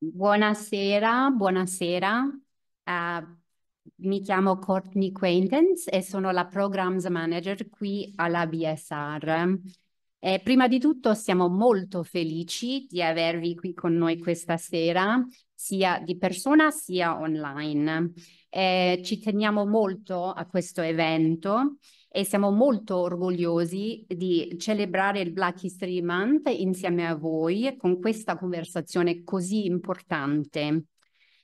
Buonasera, buonasera. Uh, mi chiamo Courtney Quaintance e sono la Programs Manager qui alla BSR. E prima di tutto siamo molto felici di avervi qui con noi questa sera, sia di persona sia online. E ci teniamo molto a questo evento e siamo molto orgogliosi di celebrare il Black History Month insieme a voi con questa conversazione così importante.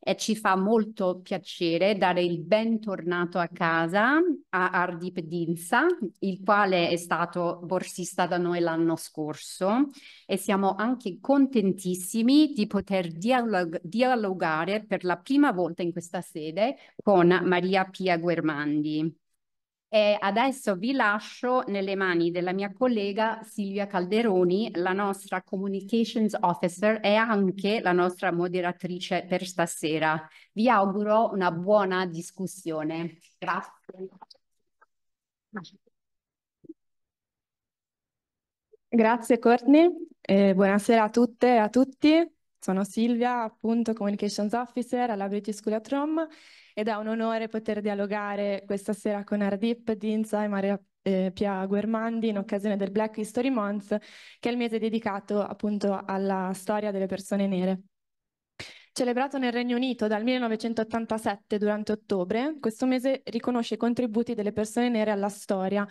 E ci fa molto piacere dare il bentornato a casa a Ardip Dinsa, il quale è stato borsista da noi l'anno scorso e siamo anche contentissimi di poter dialog dialogare per la prima volta in questa sede con Maria Pia Guermandi. E adesso vi lascio nelle mani della mia collega Silvia Calderoni, la nostra Communications Officer e anche la nostra moderatrice per stasera. Vi auguro una buona discussione. Grazie. Grazie Courtney, eh, buonasera a tutte e a tutti. Sono Silvia, appunto Communications Officer alla British School at Rome ed è un onore poter dialogare questa sera con Ardip, Dinza e Maria eh, Pia Guermandi in occasione del Black History Month, che è il mese dedicato appunto alla storia delle persone nere. Celebrato nel Regno Unito dal 1987 durante ottobre, questo mese riconosce i contributi delle persone nere alla storia,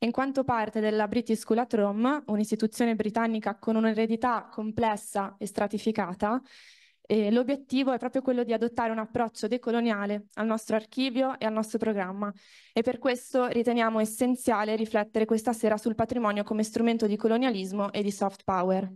in quanto parte della British School at Rome, un'istituzione britannica con un'eredità complessa e stratificata, e l'obiettivo è proprio quello di adottare un approccio decoloniale al nostro archivio e al nostro programma e per questo riteniamo essenziale riflettere questa sera sul patrimonio come strumento di colonialismo e di soft power.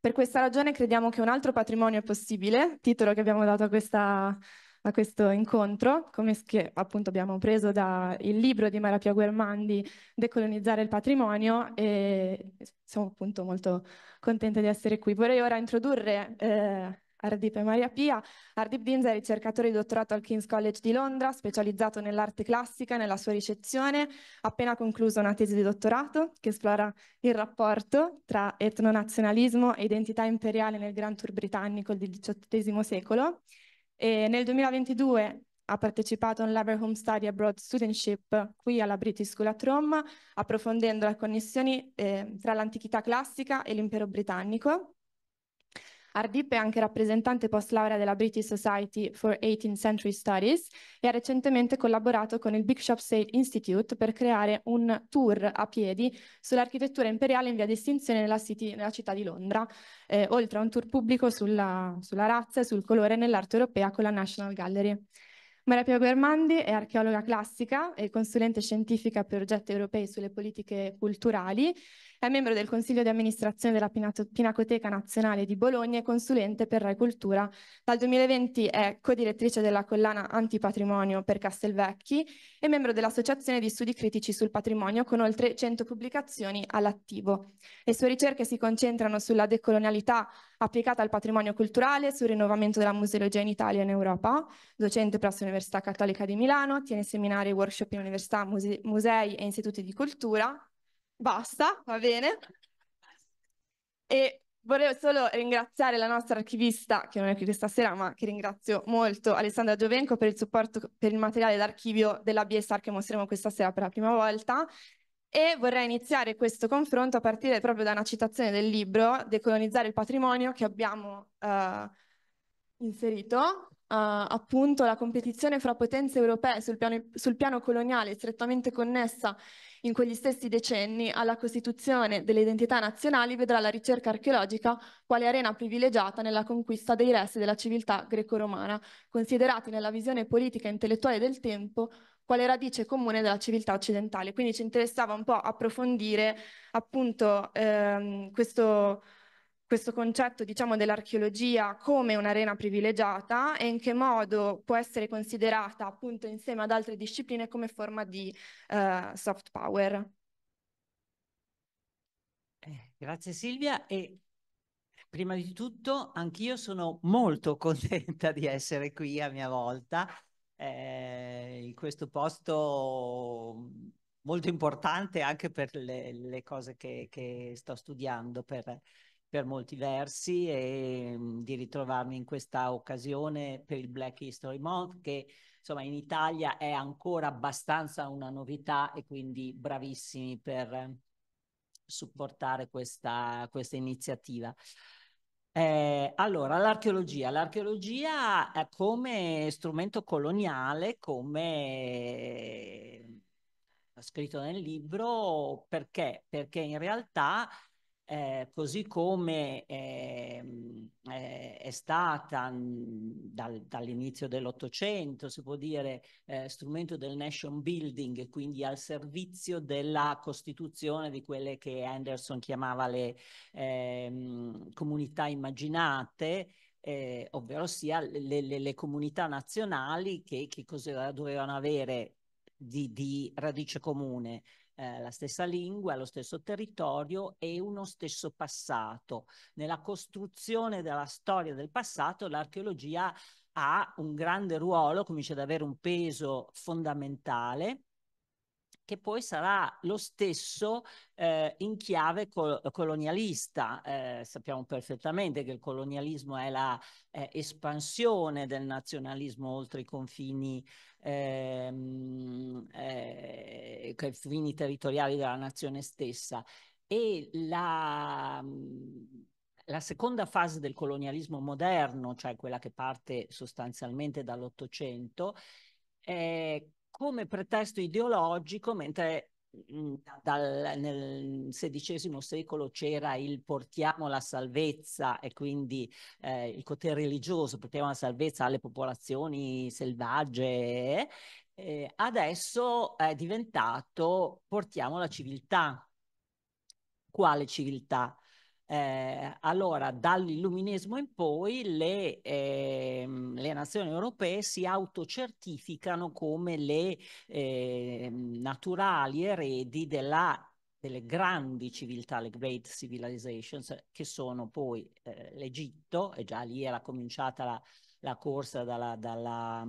Per questa ragione crediamo che un altro patrimonio è possibile, titolo che abbiamo dato a questa a questo incontro, come che appunto abbiamo preso dal libro di Marapia Guermandi, Decolonizzare il patrimonio, e siamo appunto molto contente di essere qui. Vorrei ora introdurre eh, Ardip e Maria Pia. Ardip Dinza è ricercatore di dottorato al King's College di Londra, specializzato nell'arte classica e nella sua ricezione, appena concluso una tesi di dottorato che esplora il rapporto tra etnonazionalismo e identità imperiale nel Grand Tour britannico del XVIII secolo e nel 2022 ha partecipato a un Lever Home Study Abroad Studentship qui alla British School at Rome, approfondendo le connessioni eh, tra l'antichità classica e l'impero britannico. Ardip è anche rappresentante post laurea della British Society for 18th Century Studies e ha recentemente collaborato con il Bishop State Institute per creare un tour a piedi sull'architettura imperiale in via distinzione nella, city, nella città di Londra, eh, oltre a un tour pubblico sulla, sulla razza e sul colore nell'arte europea con la National Gallery. Maria Pia Guermandi è archeologa classica e consulente scientifica per progetti europei sulle politiche culturali è membro del Consiglio di amministrazione della Pinacoteca Nazionale di Bologna e consulente per Rai Cultura. Dal 2020 è codirettrice della collana Antipatrimonio per Castelvecchi e membro dell'Associazione di Studi Critici sul Patrimonio con oltre 100 pubblicazioni all'attivo. Le sue ricerche si concentrano sulla decolonialità applicata al patrimonio culturale, sul rinnovamento della museologia in Italia e in Europa, docente presso l'Università Cattolica di Milano, tiene seminari e workshop in università, muse musei e istituti di cultura, Basta, va bene. E vorrei solo ringraziare la nostra archivista, che non è qui questa sera, ma che ringrazio molto, Alessandra Giovenco, per il supporto per il materiale d'archivio della BSR che mostreremo questa sera per la prima volta. E vorrei iniziare questo confronto a partire proprio da una citazione del libro Decolonizzare il patrimonio che abbiamo uh, inserito Uh, appunto la competizione fra potenze europee sul piano, sul piano, coloniale strettamente connessa in quegli stessi decenni alla costituzione delle identità nazionali vedrà la ricerca archeologica quale arena privilegiata nella conquista dei resti della civiltà greco-romana, considerati nella visione politica e intellettuale del tempo quale radice comune della civiltà occidentale. Quindi ci interessava un po' approfondire appunto ehm, questo questo concetto, diciamo, dell'archeologia come un'arena privilegiata e in che modo può essere considerata appunto insieme ad altre discipline come forma di uh, soft power. Eh, grazie Silvia e prima di tutto anch'io sono molto contenta di essere qui a mia volta eh, in questo posto molto importante anche per le, le cose che, che sto studiando per per molti versi e mh, di ritrovarmi in questa occasione per il Black History Month che insomma in Italia è ancora abbastanza una novità e quindi bravissimi per supportare questa, questa iniziativa. Eh, allora, l'archeologia. L'archeologia come strumento coloniale, come scritto nel libro, perché? Perché in realtà eh, così come eh, eh, è stata dal, dall'inizio dell'Ottocento, si può dire, eh, strumento del nation building, quindi al servizio della costituzione di quelle che Anderson chiamava le ehm, comunità immaginate, eh, ovvero sia le, le, le, comunità nazionali che, che cosa dovevano avere di, di radice comune? Eh, la stessa lingua, lo stesso territorio e uno stesso passato. Nella costruzione della storia del passato l'archeologia ha un grande ruolo, comincia ad avere un peso fondamentale che poi sarà lo stesso eh, in chiave col colonialista. Eh, sappiamo perfettamente che il colonialismo è la eh, espansione del nazionalismo oltre i confini ehm, eh, confini territoriali della nazione stessa. E la, la seconda fase del colonialismo moderno, cioè quella che parte sostanzialmente dall'Ottocento, è come pretesto ideologico, mentre dal, nel XVI secolo c'era il portiamo la salvezza e quindi eh, il potere religioso, portiamo la salvezza alle popolazioni selvagge, eh, adesso è diventato portiamo la civiltà. Quale civiltà? Eh, allora, dall'illuminismo in poi le, eh, le, nazioni europee si autocertificano come le eh, naturali eredi della, delle grandi civiltà, le great civilizations, che sono poi eh, l'Egitto, e già lì era cominciata la, la corsa dalla, dalla,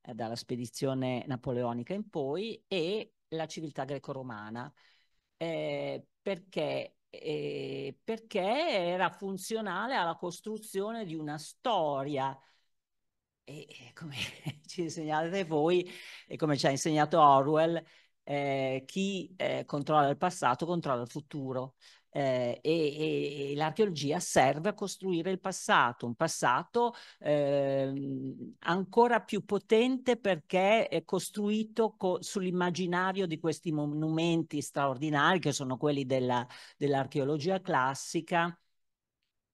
dalla spedizione napoleonica in poi, e la civiltà greco-romana. Eh, perché eh, perché era funzionale alla costruzione di una storia. E come ci insegnate voi e come ci ha insegnato Orwell, eh, chi eh, controlla il passato controlla il futuro. Eh, e, e, l'archeologia serve a costruire il passato, un passato eh, ancora più potente perché è costruito co sull'immaginario di questi monumenti straordinari che sono quelli della, dell'archeologia classica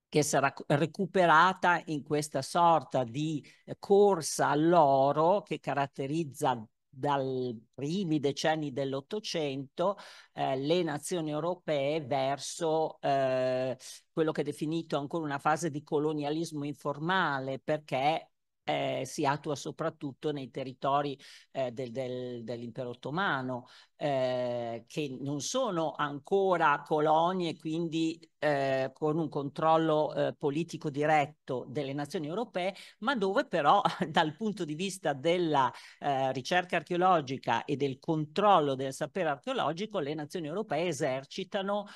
che sarà recuperata in questa sorta di corsa all'oro che caratterizza dai primi decenni dell'Ottocento eh, le nazioni europee verso eh, quello che è definito ancora una fase di colonialismo informale perché eh, si attua soprattutto nei territori eh, del, del, dell'impero ottomano, eh, che non sono ancora colonie, quindi eh, con un controllo eh, politico diretto delle nazioni europee, ma dove però dal punto di vista della eh, ricerca archeologica e del controllo del sapere archeologico, le nazioni europee esercitano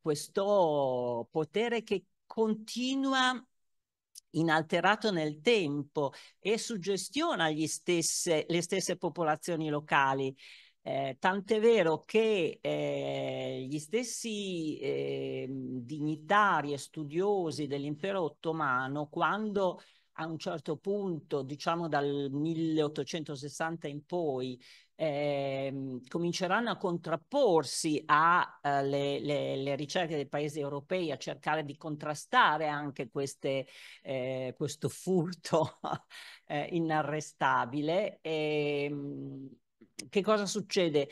questo potere che continua inalterato nel tempo e suggestiona stesse, le stesse popolazioni locali. Eh, tant'è vero che eh, gli stessi eh, dignitari e studiosi dell'impero ottomano, quando a un certo punto, diciamo dal 1860 in poi, eh, cominceranno a contrapporsi alle eh, ricerche dei paesi europei, a cercare di contrastare anche queste, eh, questo furto eh, inarrestabile. E, ehm, che cosa succede?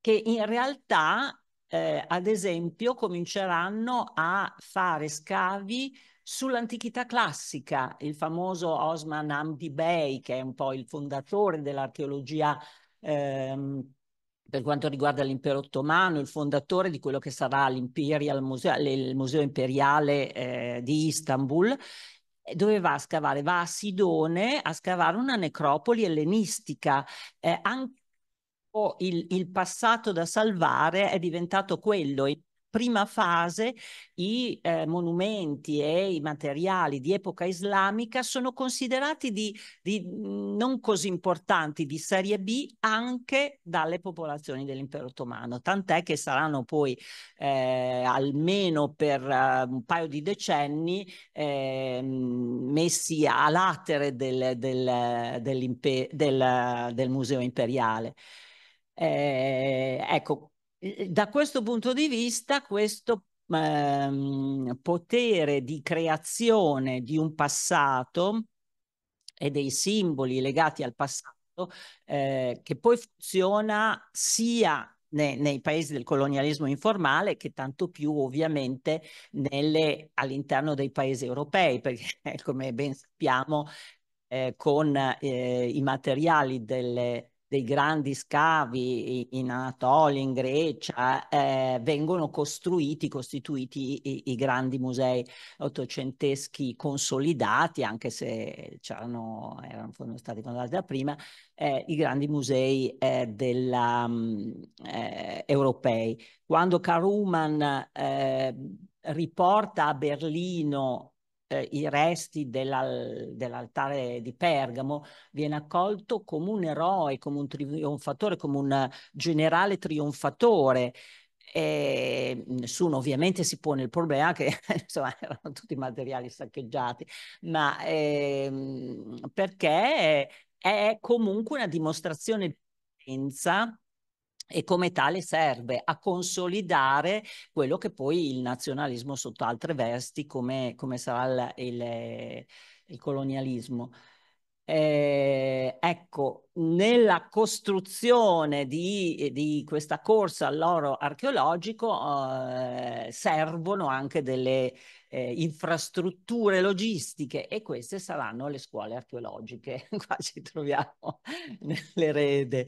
Che in realtà, eh, ad esempio, cominceranno a fare scavi sull'antichità classica, il famoso Osman Hamdi Bey, che è un po' il fondatore dell'archeologia ehm, per quanto riguarda l'impero ottomano, il fondatore di quello che sarà l'Imperial Museo, il Museo Imperiale eh, di Istanbul, dove va a scavare? Va a Sidone a scavare una necropoli ellenistica. Eh, anche il, il, passato da salvare è diventato quello. Prima fase i eh, monumenti e i materiali di epoca islamica sono considerati di, di non così importanti di serie B anche dalle popolazioni dell'impero ottomano, tant'è che saranno poi eh, almeno per uh, un paio di decenni eh, messi a latere del, del, del, del Museo Imperiale. Eh, ecco, da questo punto di vista, questo ehm, potere di creazione di un passato e dei simboli legati al passato, eh, che poi funziona sia nei, paesi del colonialismo informale che tanto più ovviamente all'interno dei paesi europei, perché come ben sappiamo eh, con eh, i materiali delle dei grandi scavi in Anatolia, in Grecia, eh, vengono costruiti, costituiti i, i, grandi musei ottocenteschi consolidati, anche se erano stati fondati da prima, eh, i grandi musei eh, della, um, europei. Quando Karuman eh, riporta a Berlino eh, i resti dell'altare di Pergamo, viene accolto come un eroe, come un trionfatore, come un generale trionfatore. E nessuno ovviamente si pone il problema che insomma erano tutti materiali saccheggiati, ma ehm, perché è comunque una dimostrazione di potenza e come tale serve a consolidare quello che poi il nazionalismo sotto altre vesti come, come sarà il, il, il colonialismo. Eh, ecco, nella costruzione di, di, questa corsa all'oro archeologico eh, servono anche delle eh, infrastrutture logistiche e queste saranno le scuole archeologiche. Qua ci troviamo nell'erede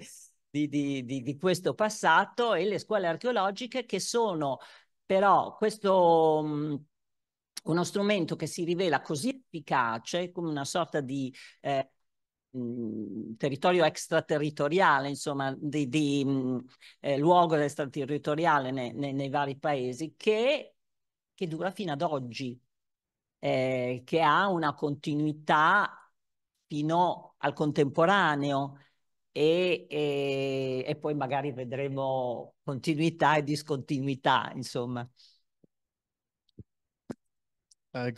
di, di, di, di questo passato e le scuole archeologiche che sono però questo mh, uno strumento che si rivela così efficace come una sorta di eh, territorio extraterritoriale, insomma, di, di mh, eh, luogo extraterritoriale nei, nei, nei, vari paesi, che, che, dura fino ad oggi, eh, che ha una continuità fino al contemporaneo e, e, e poi magari vedremo continuità e discontinuità, insomma. Uh,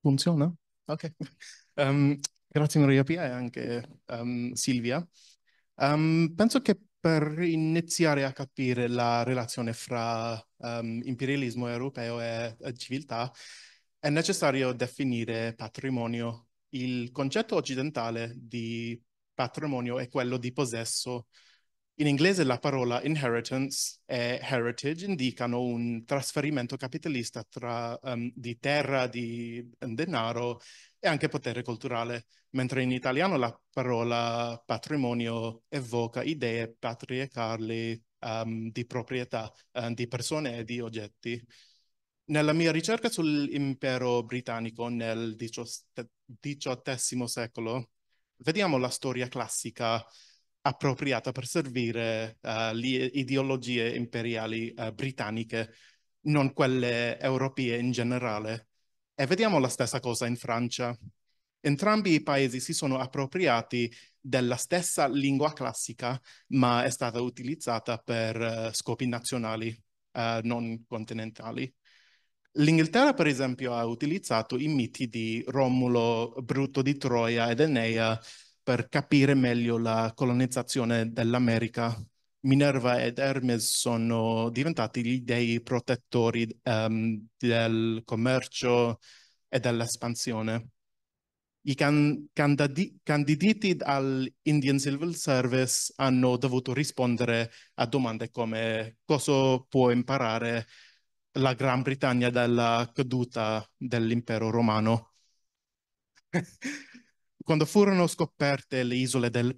Funziona? Ok. Um, grazie Maria Pia e anche um, Silvia. Um, penso che per iniziare a capire la relazione fra imperialismo europeo e, e civiltà è necessario definire patrimonio. Il concetto occidentale di patrimonio è quello di possesso. In inglese la parola inheritance e heritage indicano un trasferimento capitalista tra, um, di terra, di denaro e anche potere culturale, mentre in italiano la parola patrimonio evoca idee patriarcali um, di proprietà uh, di persone e di oggetti. Nella mia ricerca sull'impero britannico nel XVIII secolo, vediamo la storia classica appropriata per servire uh, le ideologie imperiali uh, britanniche, non quelle europee in generale. E vediamo la stessa cosa in Francia. Entrambi i paesi si sono appropriati della stessa lingua classica, ma è stata utilizzata per uh, scopi nazionali, non continentali. L'Inghilterra, per esempio, ha utilizzato i miti di Romulo, Bruto di Troia ed Enea per capire meglio la colonizzazione dell'America. Minerva ed Hermes sono diventati gli dei protettori um, del commercio e dell'espansione. I can candidi candidati all'Indian Civil Service hanno dovuto rispondere a domande come cosa può imparare la Gran Bretagna dalla caduta dell'impero romano. Quando furono scoperte le isole del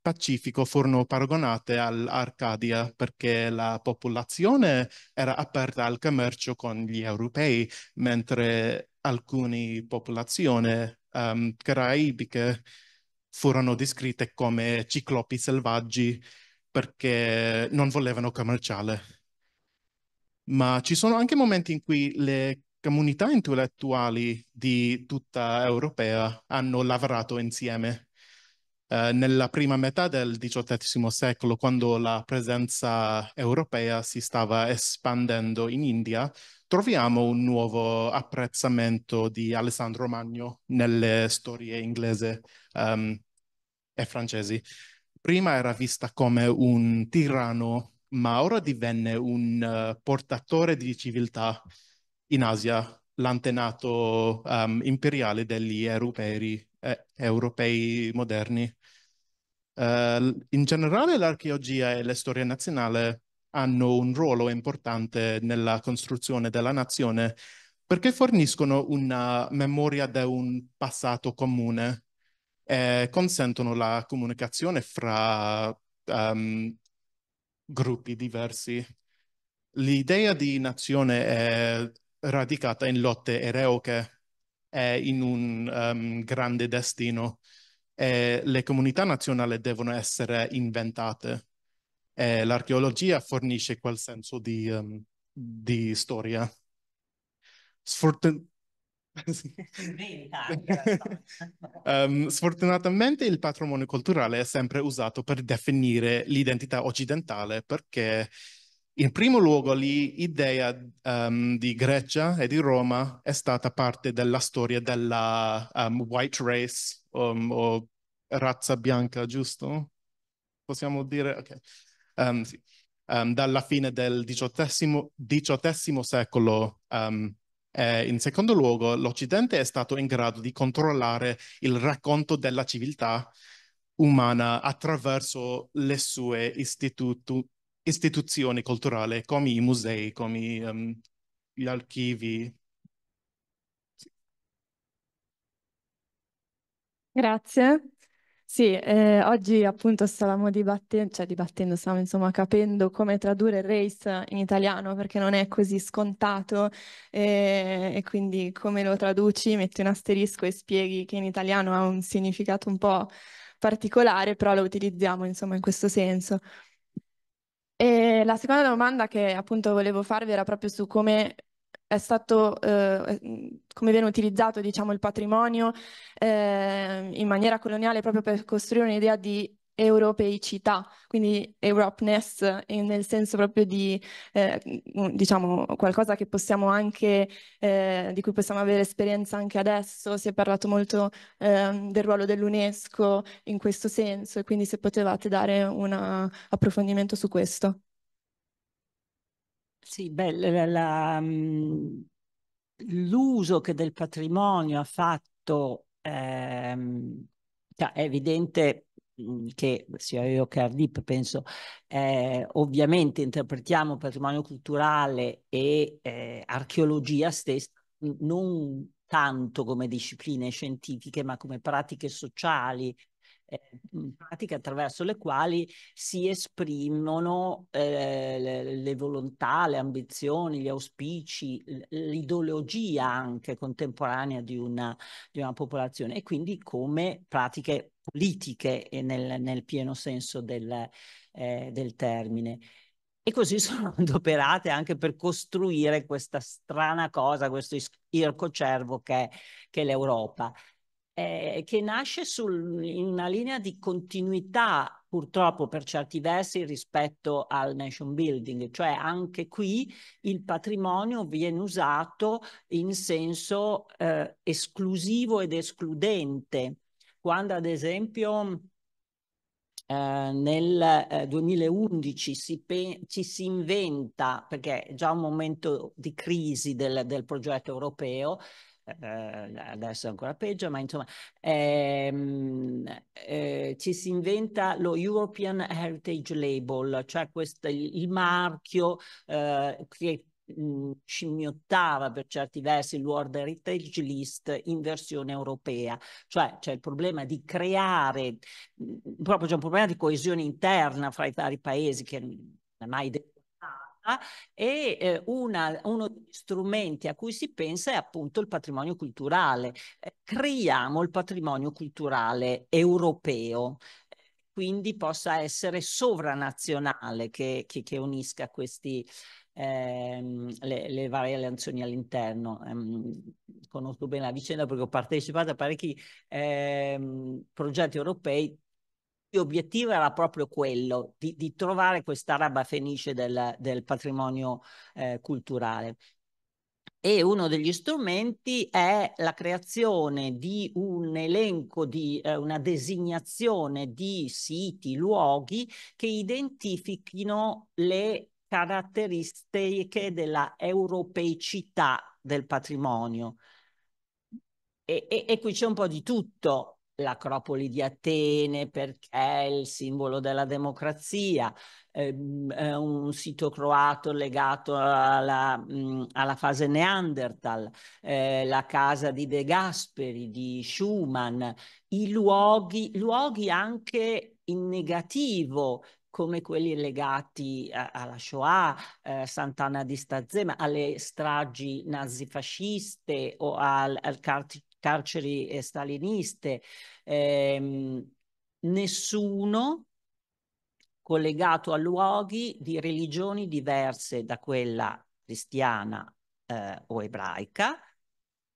Pacifico furono paragonate all'Arcadia perché la popolazione era aperta al commercio con gli europei, mentre alcune popolazioni um, caraibiche furono descritte come ciclopi selvaggi perché non volevano commerciare. Ma ci sono anche momenti in cui le comunità intellettuali di tutta Europea hanno lavorato insieme. Eh, nella prima metà del XVIII secolo, quando la presenza europea si stava espandendo in India, troviamo un nuovo apprezzamento di Alessandro Magno nelle storie inglesi um, e francesi. Prima era vista come un tiranno, ma ora divenne un uh, portatore di civiltà in Asia, l'antenato um, imperiale degli europei, eh, europei moderni. Uh, in generale l'archeologia e la storia nazionale hanno un ruolo importante nella costruzione della nazione perché forniscono una memoria di un passato comune e consentono la comunicazione fra um, gruppi diversi. L'idea di nazione è radicata in lotte eroiche e in un um, grande destino e le comunità nazionali devono essere inventate. L'archeologia fornisce quel senso di, um, di storia. Sfortun um, sfortunatamente il patrimonio culturale è sempre usato per definire l'identità occidentale perché in primo luogo l'idea um, di Grecia e di Roma è stata parte della storia della um, white race o razza bianca, giusto? Possiamo dire? Ok. Um, sì. dalla fine del XVIII, XVIII secolo. Eh, in secondo luogo, l'Occidente è stato in grado di controllare il racconto della civiltà umana attraverso le sue istitutu istituzioni culturali come i musei, come um, gli archivi. Grazie. Sì, eh, oggi appunto stavamo dibattendo, cioè dibattendo, stavamo insomma capendo come tradurre race in italiano perché non è così scontato eh, e quindi come lo traduci, metti un asterisco e spieghi che in italiano ha un significato un po' particolare, però lo utilizziamo insomma in questo senso. E la seconda domanda che appunto volevo farvi era proprio su come è stato, eh, come viene utilizzato diciamo, il patrimonio eh, in maniera coloniale proprio per costruire un'idea di europeicità, quindi Europeness nel senso proprio di eh, diciamo qualcosa che possiamo anche eh, di cui possiamo avere esperienza anche adesso, si è parlato molto eh, del ruolo dell'UNESCO in questo senso e quindi se potevate dare un approfondimento su questo. Sì, beh, mm, l'uso che del patrimonio ha fatto ehm, cioè, è evidente mm, che sia io che Ardip penso eh, ovviamente interpretiamo patrimonio culturale e eh, archeologia stessa non tanto come discipline scientifiche ma come pratiche sociali pratiche attraverso le quali si esprimono eh, le, le, volontà, le ambizioni, gli auspici, l'ideologia anche contemporanea di una, di una popolazione e quindi come pratiche politiche nel, nel pieno senso del, eh, del termine. E così sono adoperate anche per costruire questa strana cosa, questo ircocervo che, che è l'Europa eh, che nasce sul, in una linea di continuità purtroppo per certi versi rispetto al nation building, cioè anche qui il patrimonio viene usato in senso eh, esclusivo ed escludente, quando ad esempio eh, nel eh, 2011 si ci si inventa, perché è già un momento di crisi del, del progetto europeo, eh, adesso è ancora peggio, ma insomma ehm, eh, ci si inventa lo European Heritage Label, cioè questo, il, il marchio eh, che scimmiottava per certi versi il World Heritage List in versione europea, cioè c'è il problema di creare, proprio c'è un problema di coesione interna fra i vari paesi che non è mai detto e eh, una, uno degli strumenti a cui si pensa è appunto il patrimonio culturale. Eh, creiamo il patrimonio culturale europeo quindi possa essere sovranazionale che, che, che unisca questi, ehm, le, le, varie nazioni all'interno. Um, conosco bene la vicenda perché ho partecipato a parecchi ehm, progetti europei l'obiettivo era proprio quello di, di trovare questa araba fenice del, del patrimonio eh, culturale. E uno degli strumenti è la creazione di un elenco, di eh, una designazione di siti, luoghi che identifichino le caratteristiche della europeicità del patrimonio. E, e, e qui c'è un po' di tutto, l'Acropoli di Atene perché è il simbolo della democrazia, ehm, è un sito croato legato alla, alla fase Neanderthal, eh, la casa di De Gasperi, di Schumann, i luoghi, luoghi anche in negativo, come quelli legati alla Shoah, eh, Sant'Anna di Stazema, alle stragi nazifasciste o al, al carceri eh, staliniste, ehm, nessuno collegato a luoghi di religioni diverse da quella cristiana eh, o ebraica,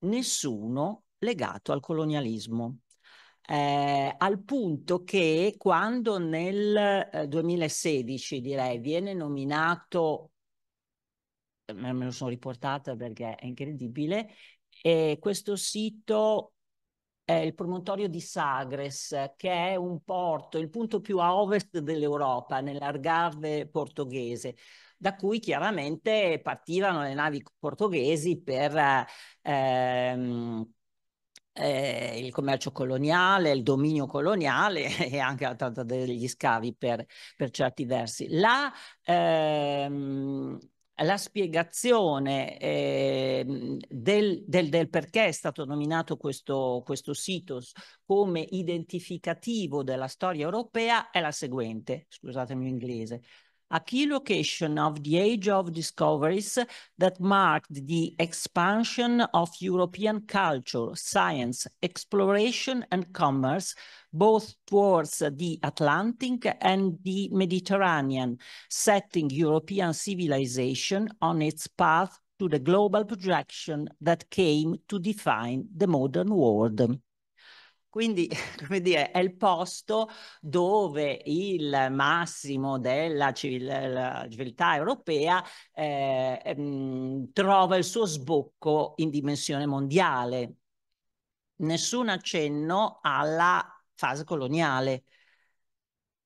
nessuno legato al colonialismo. Eh, al punto che quando nel eh, 2016, direi, viene nominato, me lo sono riportata perché è incredibile, e questo sito è il promontorio di Sagres, che è un porto, il punto più a ovest dell'Europa, nell'Argarve portoghese, da cui chiaramente partivano le navi portoghesi per ehm, eh, il commercio coloniale, il dominio coloniale e anche la tratta degli scavi per, per certi versi. La, ehm, la spiegazione eh, del, del, del, perché è stato nominato questo, questo sito come identificativo della storia europea è la seguente, scusatemi l'inglese a key location of the age of discoveries that marked the expansion of European culture, science, exploration and commerce, both towards the Atlantic and the Mediterranean, setting European civilization on its path to the global projection that came to define the modern world. Quindi, come dire, è il posto dove il massimo della civil civiltà europea eh, ehm, trova il suo sbocco in dimensione mondiale. Nessun accenno alla fase coloniale.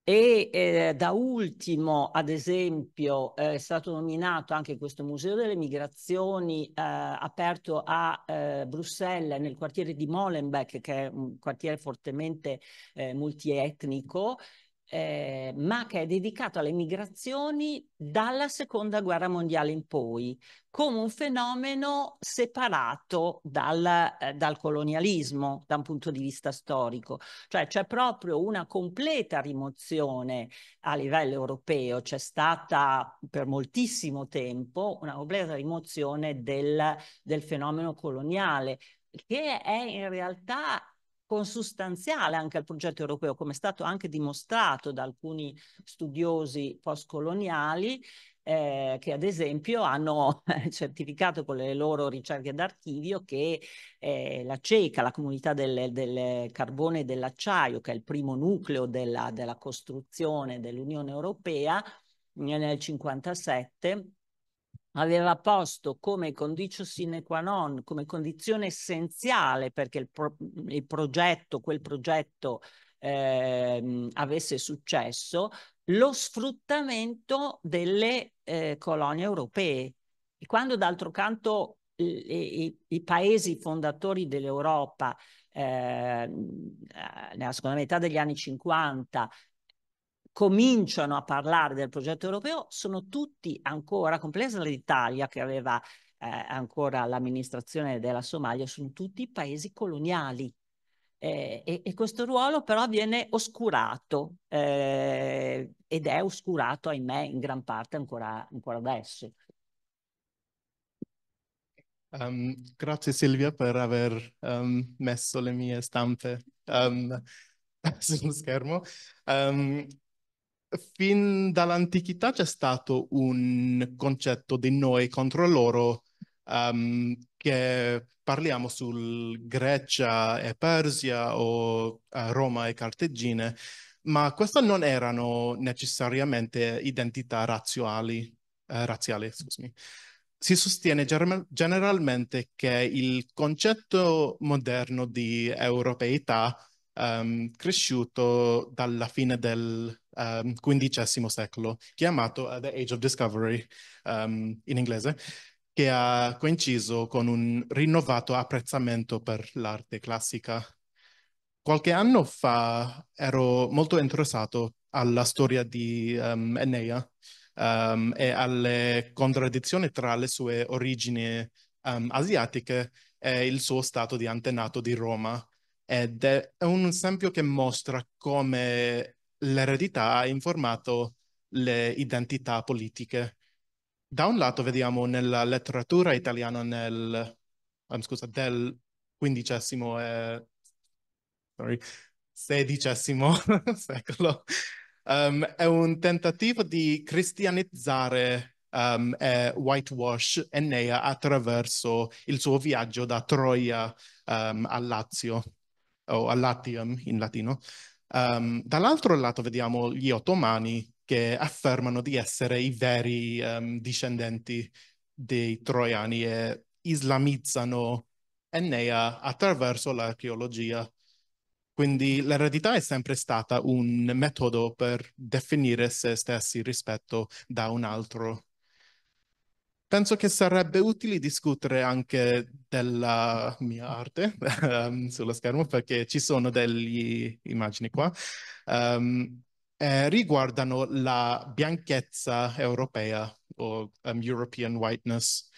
E eh, da ultimo, ad esempio, eh, è stato nominato anche questo Museo delle Migrazioni eh, aperto a eh, Bruxelles nel quartiere di Molenbeek, che è un quartiere fortemente eh, multietnico, eh, ma che è dedicato alle migrazioni dalla seconda guerra mondiale in poi, come un fenomeno separato dal, eh, dal colonialismo da un punto di vista storico. Cioè c'è proprio una completa rimozione a livello europeo, c'è stata per moltissimo tempo una completa rimozione del, del fenomeno coloniale che è in realtà consustanziale anche al progetto europeo, come è stato anche dimostrato da alcuni studiosi postcoloniali, eh, che ad esempio hanno certificato con le loro ricerche d'archivio che eh, la CECA, la comunità del, del carbone e dell'acciaio, che è il primo nucleo della, della costruzione dell'Unione Europea, nel 1957 aveva posto come condicio sine qua non, come condizione essenziale perché il, pro il progetto, quel progetto eh, avesse successo, lo sfruttamento delle eh, colonie europee. E quando d'altro canto i, i, i, paesi fondatori dell'Europa eh, nella seconda metà degli anni 50 cominciano a parlare del progetto europeo sono tutti ancora, compresa l'Italia che aveva eh, ancora l'amministrazione della Somalia, sono tutti paesi coloniali. Eh, e, e, questo ruolo però viene oscurato eh, ed è oscurato, ahimè, in gran parte ancora, ancora adesso. Um, grazie Silvia per aver um, messo le mie stampe um, sullo schermo. Fin dall'antichità c'è stato un concetto di noi contro loro um, che parliamo sul Grecia e Persia o uh, Roma e Cartagine, ma queste non erano necessariamente identità razziali, eh, razziali scusami. Si sostiene generalmente che il concetto moderno di europeità um, cresciuto dalla fine del XV secolo, chiamato uh, The Age of Discovery um, in inglese, che ha coinciso con un rinnovato apprezzamento per l'arte classica. Qualche anno fa ero molto interessato alla storia di um, Enea um, e alle contraddizioni tra le sue origini asiatiche e il suo stato di antenato di Roma. Ed è un esempio che mostra come l'eredità ha informato le identità politiche. Da un lato vediamo nella letteratura italiana nel, um, scusa, del XV e XVI secolo, um, è un tentativo di cristianizzare um, e whitewash Enea attraverso il suo viaggio da Troia um, a Lazio, o a Latium in latino. Um, dall'altro lato vediamo gli ottomani che affermano di essere i veri um, discendenti dei troiani e islamizzano Enea attraverso l'archeologia. Quindi l'eredità è sempre stata un metodo per definire se stessi rispetto da un altro. Penso che sarebbe utile discutere anche della mia arte um, sullo schermo perché ci sono delle immagini qua. Um, eh, riguardano la bianchezza europea o um, European whiteness.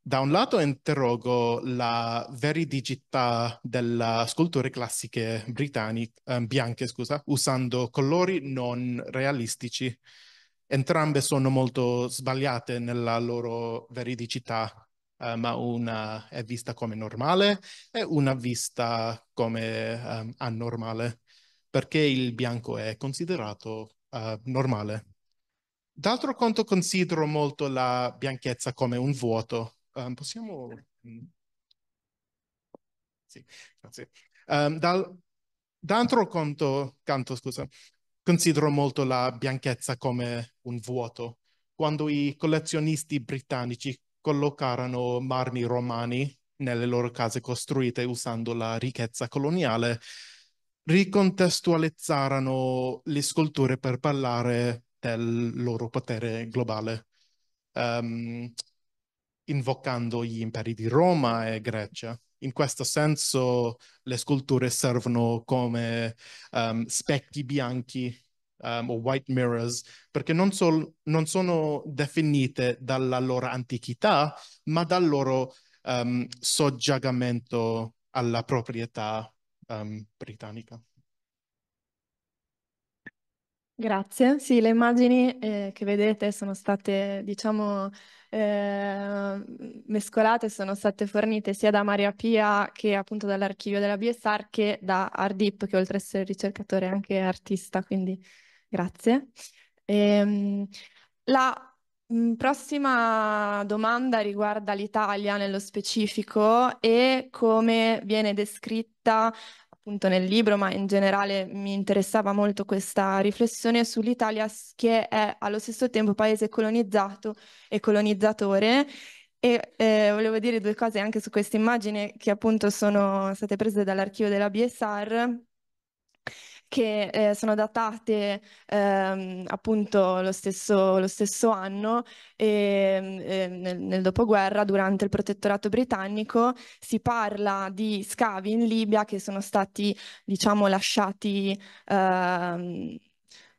Da un lato interrogo la veridicità delle sculture classiche britanniche, bianche, scusa, usando colori non realistici. Entrambe sono molto sbagliate nella loro veridicità, uh, ma una è vista come normale e una vista come um, anormale, perché il bianco è considerato uh, normale. D'altro conto considero molto la bianchezza come un vuoto, Um, possiamo... Mm. Sì, grazie. Um, dal, d'altro conto, canto, scusa, considero molto la bianchezza come un vuoto. Quando i collezionisti britannici collocarono marmi romani nelle loro case costruite usando la ricchezza coloniale, ricontestualizzarono le sculture per parlare del loro potere globale. Um, invocando gli imperi di Roma e Grecia. In questo senso le sculture servono come um, specchi bianchi um, o white mirrors, perché non, sol- non, sono definite dalla loro antichità, ma dal loro um, soggiagamento alla proprietà britannica. Grazie. Sì, le immagini eh, che vedete sono state, diciamo, eh, mescolate, sono state fornite sia da Maria Pia che appunto dall'archivio della BSR che da Ardip, che oltre ad essere ricercatore è anche artista, quindi grazie. Ehm, la mh, prossima domanda riguarda l'Italia nello specifico e come viene descritta appunto nel libro, ma in generale mi interessava molto questa riflessione sull'Italia che è allo stesso tempo paese colonizzato e colonizzatore. E eh, volevo dire due cose anche su questa immagine che appunto sono state prese dall'archivio della BSR che eh, sono datate ehm, appunto lo stesso, lo stesso anno e, eh, nel, nel, dopoguerra, durante il protettorato britannico, si parla di scavi in Libia che sono stati, diciamo, lasciati ehm,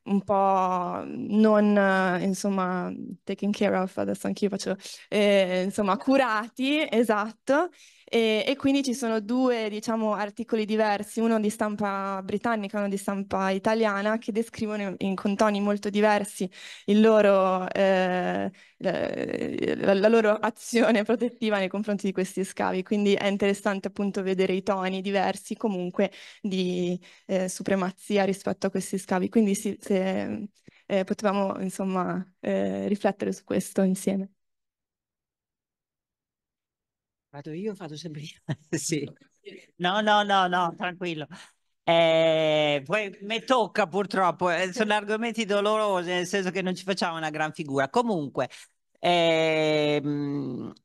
un po' non, insomma, taken care of, adesso anch'io faccio, eh, insomma, curati, esatto, e, e, quindi ci sono due, diciamo, articoli diversi, uno di stampa britannica, uno di stampa italiana, che descrivono in, con toni molto diversi loro, eh, la, la, loro azione protettiva nei confronti di questi scavi. Quindi è interessante appunto vedere i toni diversi comunque di eh, supremazia rispetto a questi scavi. Quindi sì, se, eh, potevamo insomma eh, riflettere su questo insieme. Vado io, vado sempre io. sì. No, no, no, no, tranquillo. Eh, poi mi tocca purtroppo, eh, sono argomenti dolorosi, nel senso che non ci facciamo una gran figura. Comunque, eh,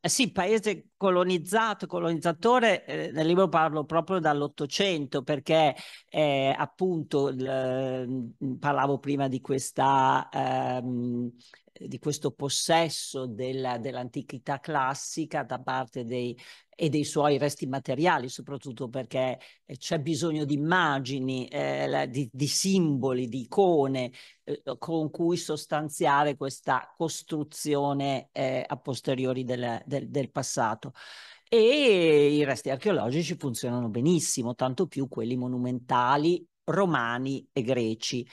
sì, paese colonizzato, colonizzatore, eh, nel libro parlo proprio dall'Ottocento perché eh, appunto l, parlavo prima di questa ehm, di questo possesso della, dell'antichità classica da parte dei, e dei suoi resti materiali, soprattutto perché eh, c'è bisogno di immagini, eh, di, di, simboli, di icone eh, con cui sostanziare questa costruzione eh, a posteriori del, del, del passato e i resti archeologici funzionano benissimo, tanto più quelli monumentali romani e greci.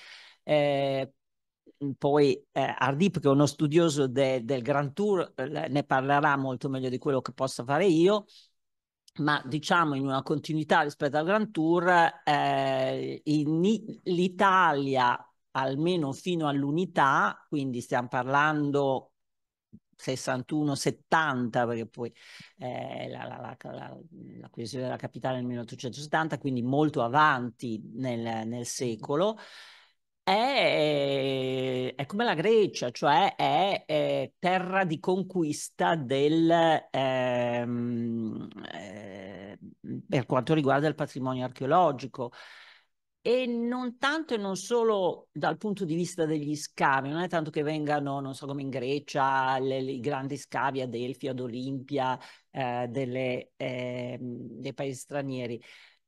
Eh, poi eh, Ardip, che è uno studioso de, del Grand Tour, ne parlerà molto meglio di quello che possa fare io, ma diciamo in una continuità rispetto al Grand Tour, eh, l'Italia almeno fino all'unità, quindi stiamo parlando 61-70, perché poi eh, la, la, la, la, della capitale nel 1870, quindi molto avanti nel, nel secolo, è, è, come la Grecia, cioè è, è terra di conquista del, ehm, eh, per quanto riguarda il patrimonio archeologico. E non tanto e non solo dal punto di vista degli scavi, non è tanto che vengano, non so come in Grecia, i grandi scavi ad Elfi, ad Olimpia, eh, delle, eh, dei paesi stranieri,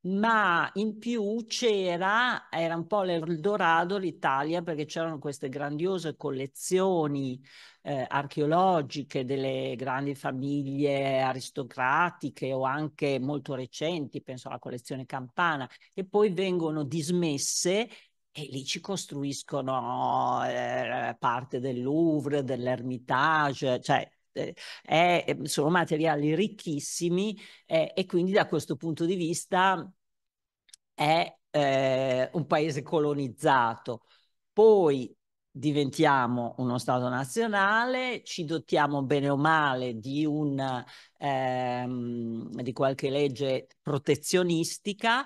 ma in più c'era, era un po' l'Eldorado l'Italia perché c'erano queste grandiose collezioni eh, archeologiche delle grandi famiglie aristocratiche o anche molto recenti, penso alla collezione Campana, che poi vengono dismesse e lì ci costruiscono eh, parte del Louvre, dell'Ermitage, cioè è, sono materiali ricchissimi eh, e quindi da questo punto di vista è eh, un paese colonizzato. Poi diventiamo uno Stato nazionale, ci dotiamo bene o male di, un, ehm, di qualche legge protezionistica,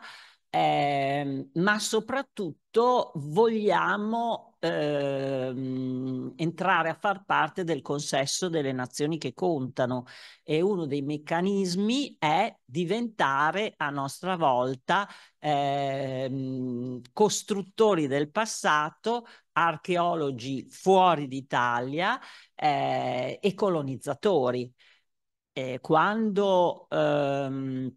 ehm, ma soprattutto vogliamo ehm, entrare a far parte del consesso delle nazioni che contano e uno dei meccanismi è diventare a nostra volta ehm, costruttori del passato, archeologi fuori d'Italia eh, e colonizzatori. Eh, quando ehm,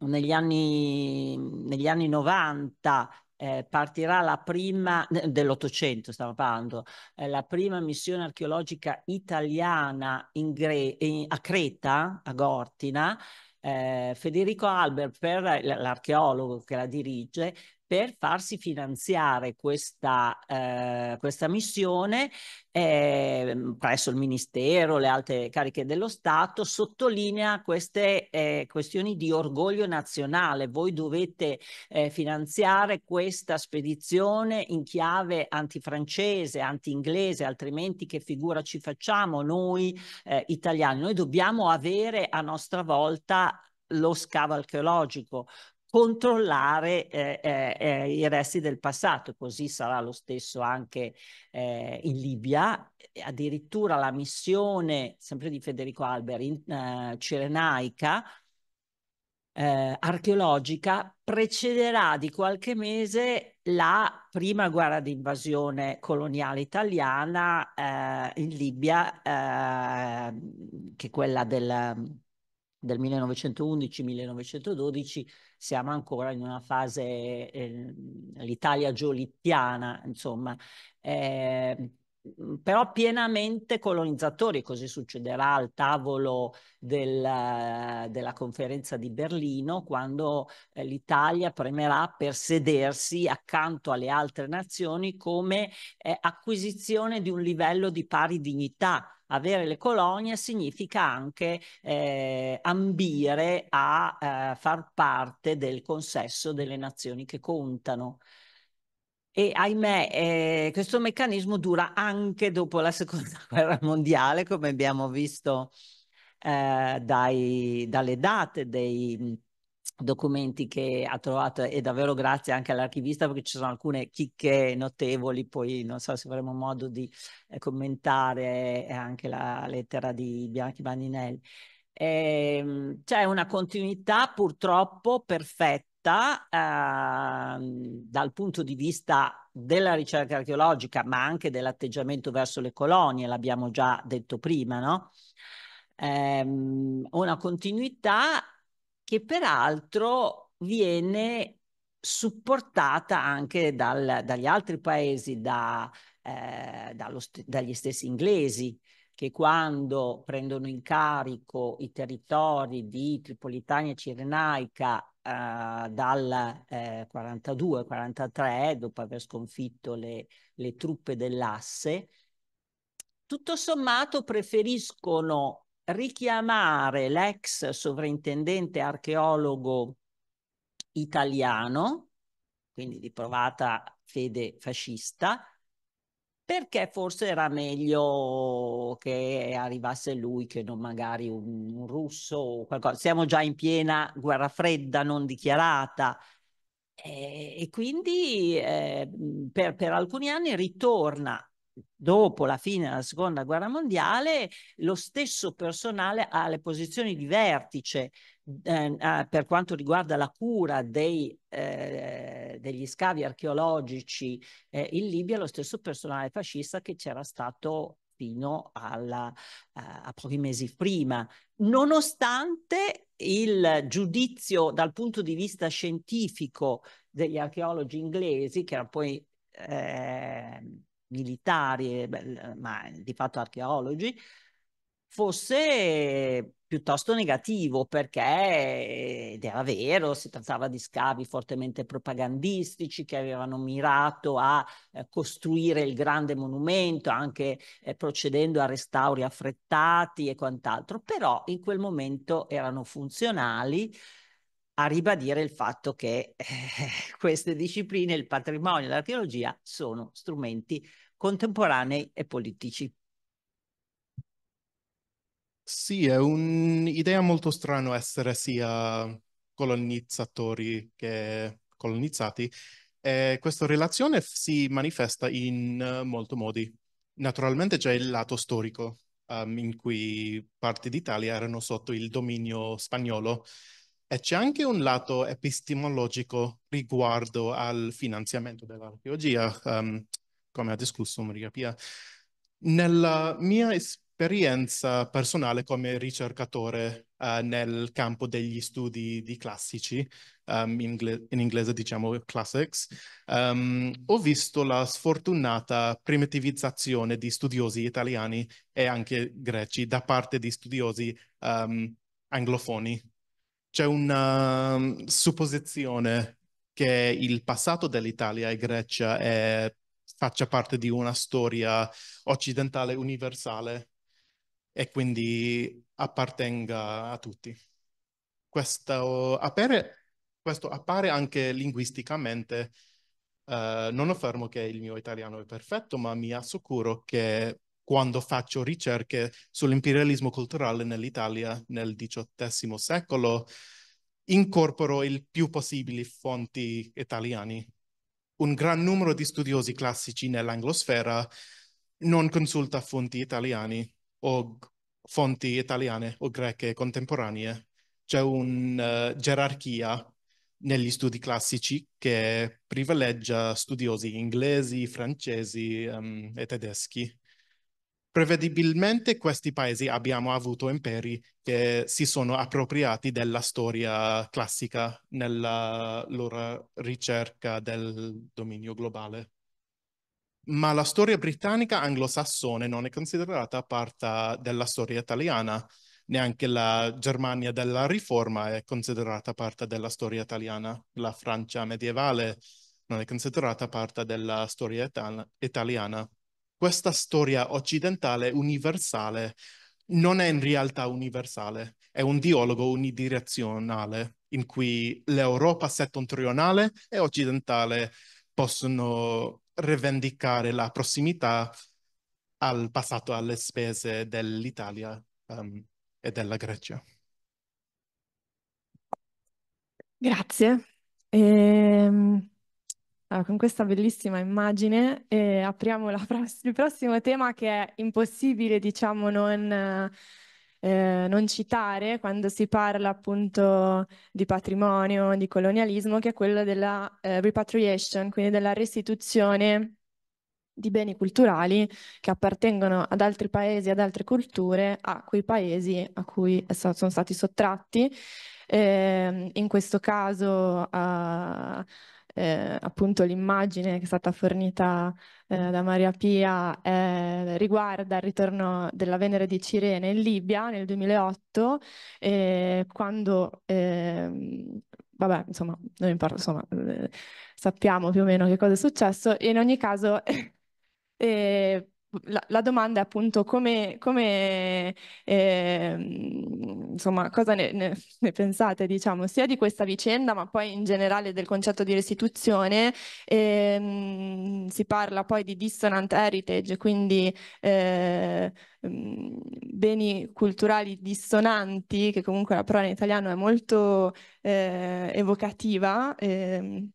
negli anni, negli anni 90 eh, partirà la prima, dell'Ottocento stiamo parlando, eh, la prima missione archeologica italiana in Gre- in, a Creta, a Gortina, eh, Federico Albert, per l'archeologo che la dirige, per farsi finanziare questa, eh, questa missione eh, presso il Ministero, le altre cariche dello Stato, sottolinea queste eh, questioni di orgoglio nazionale. Voi dovete eh, finanziare questa spedizione in chiave antifrancese, anti-inglese, altrimenti che figura ci facciamo noi eh, italiani? Noi dobbiamo avere a nostra volta lo scavo archeologico, controllare eh, eh, eh, i resti del passato, così sarà lo stesso anche eh, in Libia. Addirittura la missione, sempre di Federico Albert, in eh, Cirenaica, eh, archeologica, precederà di qualche mese la prima guerra di invasione coloniale italiana in Libia, che è quella del del 1911-1912 siamo ancora in una fase, eh, l'Italia giolittiana, insomma, eh, però pienamente colonizzatori, così succederà al tavolo del, della conferenza di Berlino, quando eh, l'Italia premerà per sedersi accanto alle altre nazioni come eh, acquisizione di un livello di pari dignità avere le colonie significa anche eh, ambire a eh, far parte del consesso delle nazioni che contano. E ahimè eh, questo meccanismo dura anche dopo la seconda guerra mondiale, come abbiamo visto eh, dai, dalle date dei documenti che ha trovato e davvero grazie anche all'archivista perché ci sono alcune chicche notevoli, poi non so se avremo modo di eh, commentare anche la lettera di Bianchi Bandinelli. Eh, c'è una continuità purtroppo perfetta eh, dal punto di vista della ricerca archeologica, ma anche dell'atteggiamento verso le colonie, l'abbiamo già detto prima, no? Eh, una continuità che peraltro viene supportata anche dal, dagli altri paesi, da, eh, st dagli stessi inglesi, che quando prendono in carico i territori di Tripolitania e Cirenaica eh, dal eh, 42-43, dopo aver sconfitto le, le truppe dell'asse, tutto sommato preferiscono richiamare l'ex sovrintendente archeologo italiano, quindi di provata fede fascista, perché forse era meglio che arrivasse lui che non magari un, un russo o qualcosa. Siamo già in piena guerra fredda non dichiarata e, e quindi eh, per, per alcuni anni ritorna dopo la fine della seconda guerra mondiale, lo stesso personale ha le posizioni di vertice eh, per quanto riguarda la cura dei, eh, degli scavi archeologici eh, in Libia, lo stesso personale fascista che c'era stato fino alla, a pochi mesi prima, nonostante il giudizio dal punto di vista scientifico degli archeologi inglesi, che era poi eh, militari, ma di fatto archeologi, fosse piuttosto negativo perché, ed era vero, si trattava di scavi fortemente propagandistici che avevano mirato a eh, costruire il grande monumento, anche eh, procedendo a restauri affrettati e quant'altro, però in quel momento erano funzionali a ribadire il fatto che eh, queste discipline, il patrimonio e l'archeologia, sono strumenti contemporanei e politici. Sì, è un'idea molto strana essere sia colonizzatori che colonizzati. E questa relazione si manifesta in uh, molti modi. Naturalmente c'è il lato storico, um, in cui parti d'Italia erano sotto il dominio spagnolo, e c'è anche un lato epistemologico riguardo al finanziamento dell'archeologia, um, come ha discusso Maria Pia. Nella mia esperienza personale come ricercatore uh, nel campo degli studi di classici, um, in, ingle in, inglese diciamo classics, um, ho visto la sfortunata primitivizzazione di studiosi italiani e anche greci da parte di studiosi um, anglofoni. C'è una um, supposizione che il passato dell'Italia e Grecia è, faccia parte di una storia occidentale universale e quindi appartenga a tutti. Questo appare, questo appare anche linguisticamente. Uh, non affermo che il mio italiano è perfetto, ma mi assicuro che quando faccio ricerche sull'imperialismo culturale nell'Italia nel XVIII secolo, incorporo il più possibile fonti italiane. Un gran numero di studiosi classici nell'anglosfera non consulta fonti italiane o fonti italiane o greche contemporanee. C'è una uh, gerarchia negli studi classici che privilegia studiosi inglesi, francesi um, e tedeschi prevedibilmente questi paesi abbiamo avuto imperi che si sono appropriati della storia classica nella loro ricerca del dominio globale. Ma la storia britannica anglosassone non è considerata parte della storia italiana, neanche la Germania della Riforma è considerata parte della storia italiana, la Francia medievale non è considerata parte della storia italiana. Questa storia occidentale universale non è in realtà universale, è un dialogo unidirezionale in cui l'Europa settentrionale e occidentale possono rivendicare la prossimità al passato alle spese dell'Italia um, e della Grecia. Grazie. Ehm, allora, con questa bellissima immagine eh, apriamo pross- il prossimo tema che è impossibile, diciamo, non, eh, non citare quando si parla appunto di patrimonio, di colonialismo, che è quello della eh, repatriation, quindi della restituzione di beni culturali che appartengono ad altri paesi, ad altre culture, a quei paesi a cui sono stati sottratti. Eh, in questo caso a, eh, appunto l'immagine che è stata fornita eh, da Maria Pia eh, riguarda il ritorno della Venere di Cirene in Libia nel 2008, quando ehm, vabbè, insomma, non importa, insomma, eh, sappiamo più o meno che cosa è successo. In ogni caso, eh, la, la, domanda è appunto come, come eh, insomma, cosa ne, ne, ne, pensate, diciamo, sia di questa vicenda, ma poi in generale del concetto di restituzione. Eh, si parla poi di dissonant heritage, quindi eh, beni culturali dissonanti, che comunque la parola in italiano è molto eh, evocativa. Eh,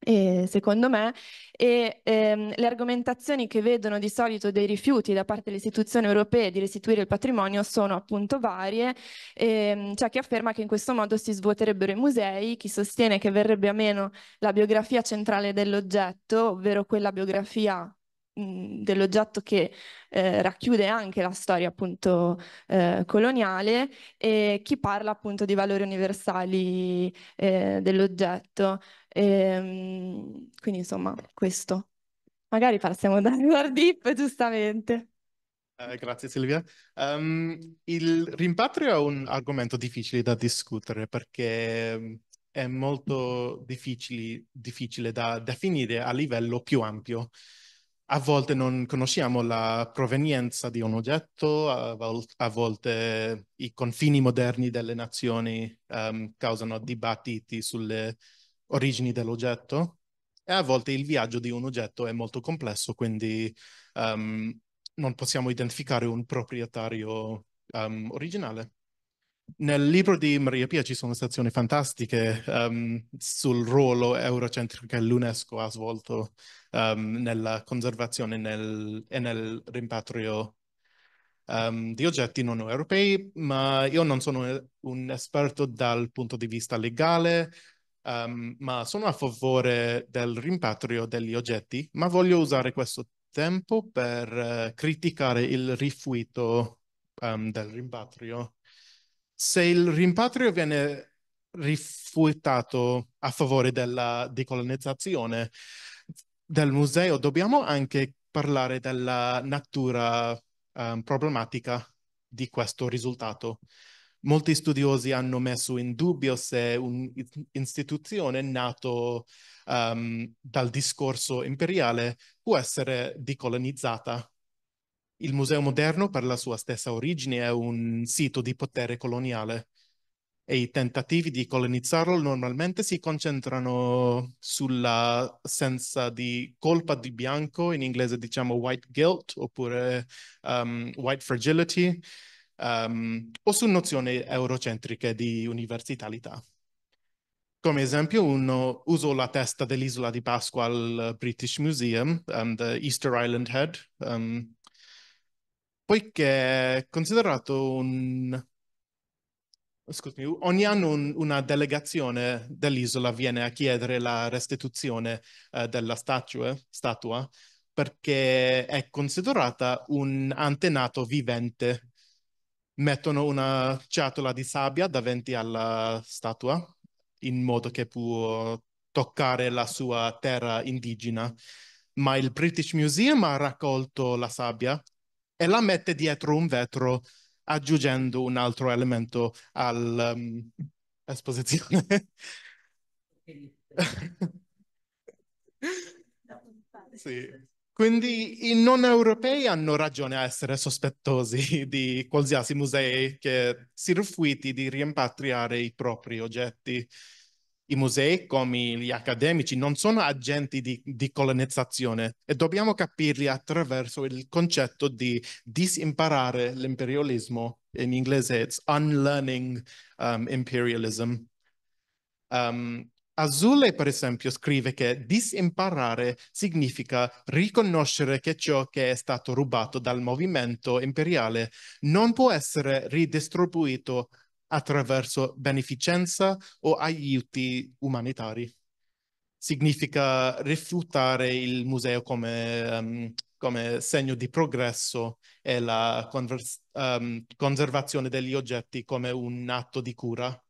e, secondo me, e ehm, le argomentazioni che vedono di solito dei rifiuti da parte delle istituzioni europee di restituire il patrimonio sono appunto varie. Ehm, c'è chi afferma che in questo modo si svuoterebbero i musei, chi sostiene che verrebbe a meno la biografia centrale dell'oggetto, ovvero quella biografia dell'oggetto che eh, racchiude anche la storia appunto eh, coloniale e chi parla appunto di valori universali eh, dell'oggetto. Ehm, quindi insomma questo. Magari passiamo da Edward giustamente. Eh, grazie Silvia. Um, il rimpatrio è un argomento difficile da discutere perché è molto difficile da definire a livello più ampio. A volte non conosciamo la provenienza di un oggetto, a, vol a volte i confini moderni delle nazioni um, causano dibattiti sulle origini dell'oggetto e a volte il viaggio di un oggetto è molto complesso, quindi um, non possiamo identificare un proprietario um, originale. Nel libro di Maria Pia ci sono sezioni fantastiche um, sul ruolo eurocentrico che l'UNESCO ha svolto nella conservazione nel, e nel rimpatrio um, di oggetti non europei, ma io non sono un esperto dal punto di vista legale, ma sono a favore del rimpatrio degli oggetti, ma voglio usare questo tempo per uh, criticare il rifiuto del rimpatrio se il rimpatrio viene rifiutato a favore della decolonizzazione del museo, dobbiamo anche parlare della natura um, problematica di questo risultato. Molti studiosi hanno messo in dubbio se un'istituzione nato um, dal discorso imperiale può essere decolonizzata. Il Museo Moderno, per la sua stessa origine, è un sito di potere coloniale e i tentativi di colonizzarlo normalmente si concentrano sulla senza di colpa di bianco, in inglese diciamo white guilt, oppure um, white fragility, um, o su nozioni eurocentriche di universalità. Come esempio, uno, uso la testa dell'isola di Pasqua al British Museum, um, the Easter Island Head, um, poiché è considerato un... Scusami, ogni anno un, una delegazione dell'isola viene a chiedere la restituzione eh, della statua, statua perché è considerata un antenato vivente. Mettono una ciotola di sabbia davanti alla statua in modo che può toccare la sua terra indigena. Ma il British Museum ha raccolto la sabbia e la mette dietro un vetro aggiungendo un altro elemento all'esposizione. Um, sì. Quindi i non europei hanno ragione a essere sospettosi di qualsiasi musei che si rifiuti di rimpatriare i propri oggetti. I musei, come gli accademici, non sono agenti di, di colonizzazione e dobbiamo capirli attraverso il concetto di disimparare l'imperialismo. In inglese, it's unlearning um, imperialism. Um, Azule, per esempio, scrive che disimparare significa riconoscere che ciò che è stato rubato dal movimento imperiale non può essere ridistribuito attraverso beneficenza o aiuti umanitari. Significa rifiutare il museo come, um, come segno di progresso e la um, conservazione degli oggetti come un atto di cura.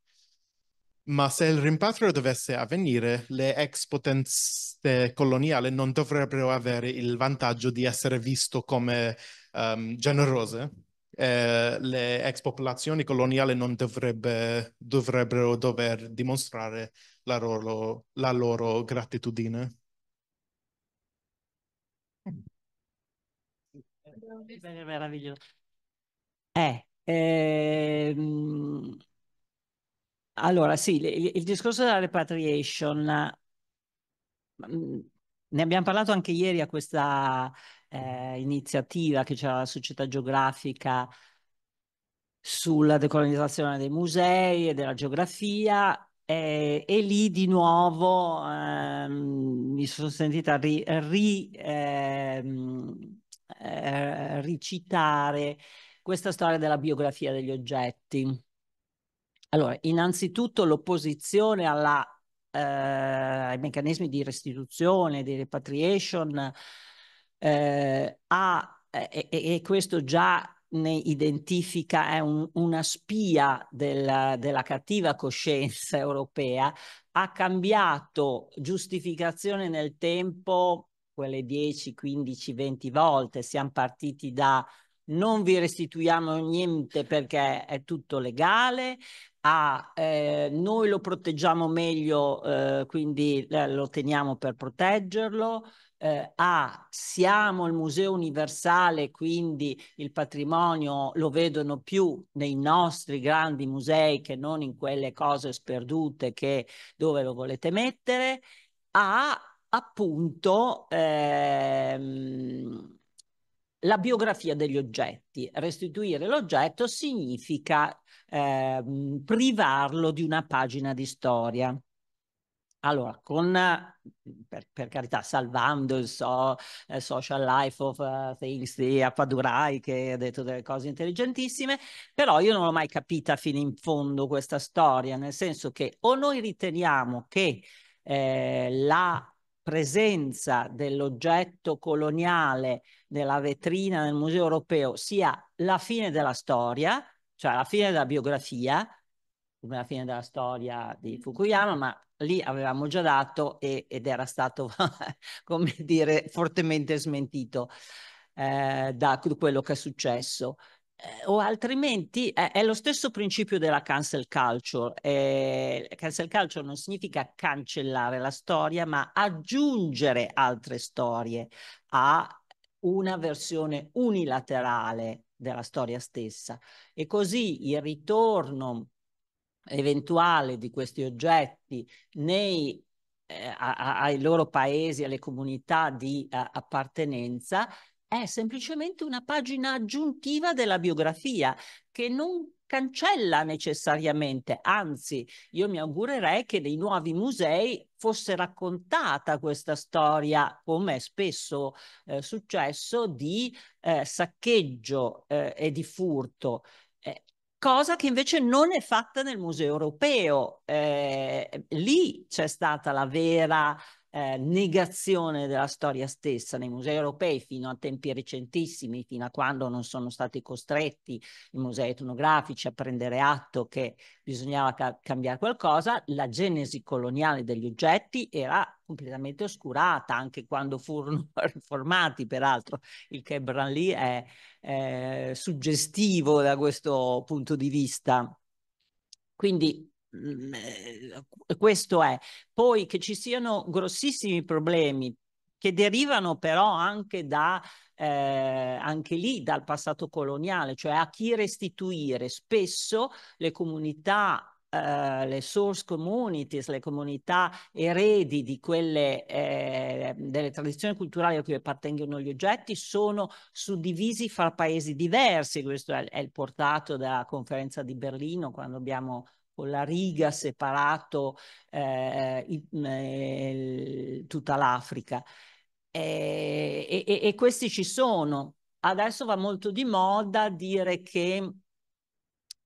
Ma se il rimpatrio dovesse avvenire, le ex potenze coloniali non dovrebbero avere il vantaggio di essere visto come um, generose. Eh, le ex popolazioni coloniali non dovrebbe, dovrebbero dover dimostrare la loro, la loro gratitudine. Meraviglioso. Eh, ehm, allora, sì, il, il discorso della repatriation, mm, ne abbiamo parlato anche ieri a questa eh, iniziativa che c'era la società geografica sulla decolonizzazione dei musei e della geografia e, e lì di nuovo ehm, mi sono sentita ri, ri, ehm, eh, ricitare questa storia della biografia degli oggetti allora, innanzitutto l'opposizione alla, eh, ai meccanismi di restituzione, di repatriation, eh, ha, e, e, questo già ne identifica, è un, una spia del, della cattiva coscienza europea, ha cambiato giustificazione nel tempo quelle 10, 15, 20 volte. Siamo partiti da non vi restituiamo niente perché è tutto legale, a eh, noi lo proteggiamo meglio, eh, quindi eh, lo teniamo per proteggerlo, eh, a siamo il museo universale, quindi il patrimonio lo vedono più nei nostri grandi musei che non in quelle cose sperdute che dove lo volete mettere, a appunto ehm, la biografia degli oggetti. Restituire l'oggetto significa eh, privarlo di una pagina di storia. Allora, con, per, per, carità, salvando il so, uh, social life of uh, things di Appadurai che ha detto delle cose intelligentissime, però io non l'ho mai capita fino in fondo questa storia, nel senso che o noi riteniamo che eh, la presenza dell'oggetto coloniale nella vetrina del Museo Europeo sia la fine della storia, cioè la fine della biografia, come la fine della storia di Fukuyama, ma lì avevamo già dato e, ed era stato, come dire, fortemente smentito eh, da quello che è successo. Eh, o altrimenti è, è, lo stesso principio della cancel culture. Eh, cancel culture non significa cancellare la storia, ma aggiungere altre storie a una versione unilaterale della storia stessa. E così il ritorno eventuale di questi oggetti nei, eh, a, a, ai loro paesi, alle comunità di a, appartenenza è semplicemente una pagina aggiuntiva della biografia che non cancella necessariamente, anzi io mi augurerei che nei nuovi musei fosse raccontata questa storia, come è spesso eh, successo, di eh, saccheggio eh, e di furto. Eh, cosa che invece non è fatta nel Museo Europeo. Eh, lì c'è stata la vera eh, negazione della storia stessa nei musei europei fino a tempi recentissimi, fino a quando non sono stati costretti i musei etnografici a prendere atto che bisognava ca cambiare qualcosa, la genesi coloniale degli oggetti era completamente oscurata, anche quando furono riformati, peraltro il che Branly è, è suggestivo da questo punto di vista. Quindi questo è. Poi che ci siano grossissimi problemi che derivano però anche da eh, anche lì dal passato coloniale, cioè a chi restituire. Spesso le comunità eh, le source communities, le comunità eredi di quelle eh, delle tradizioni culturali a cui appartengono gli oggetti sono suddivisi fra paesi diversi. Questo è, è il portato della conferenza di Berlino quando abbiamo con la riga separato eh, eh, tutta l'Africa. E, e, e questi ci sono. Adesso va molto di moda dire che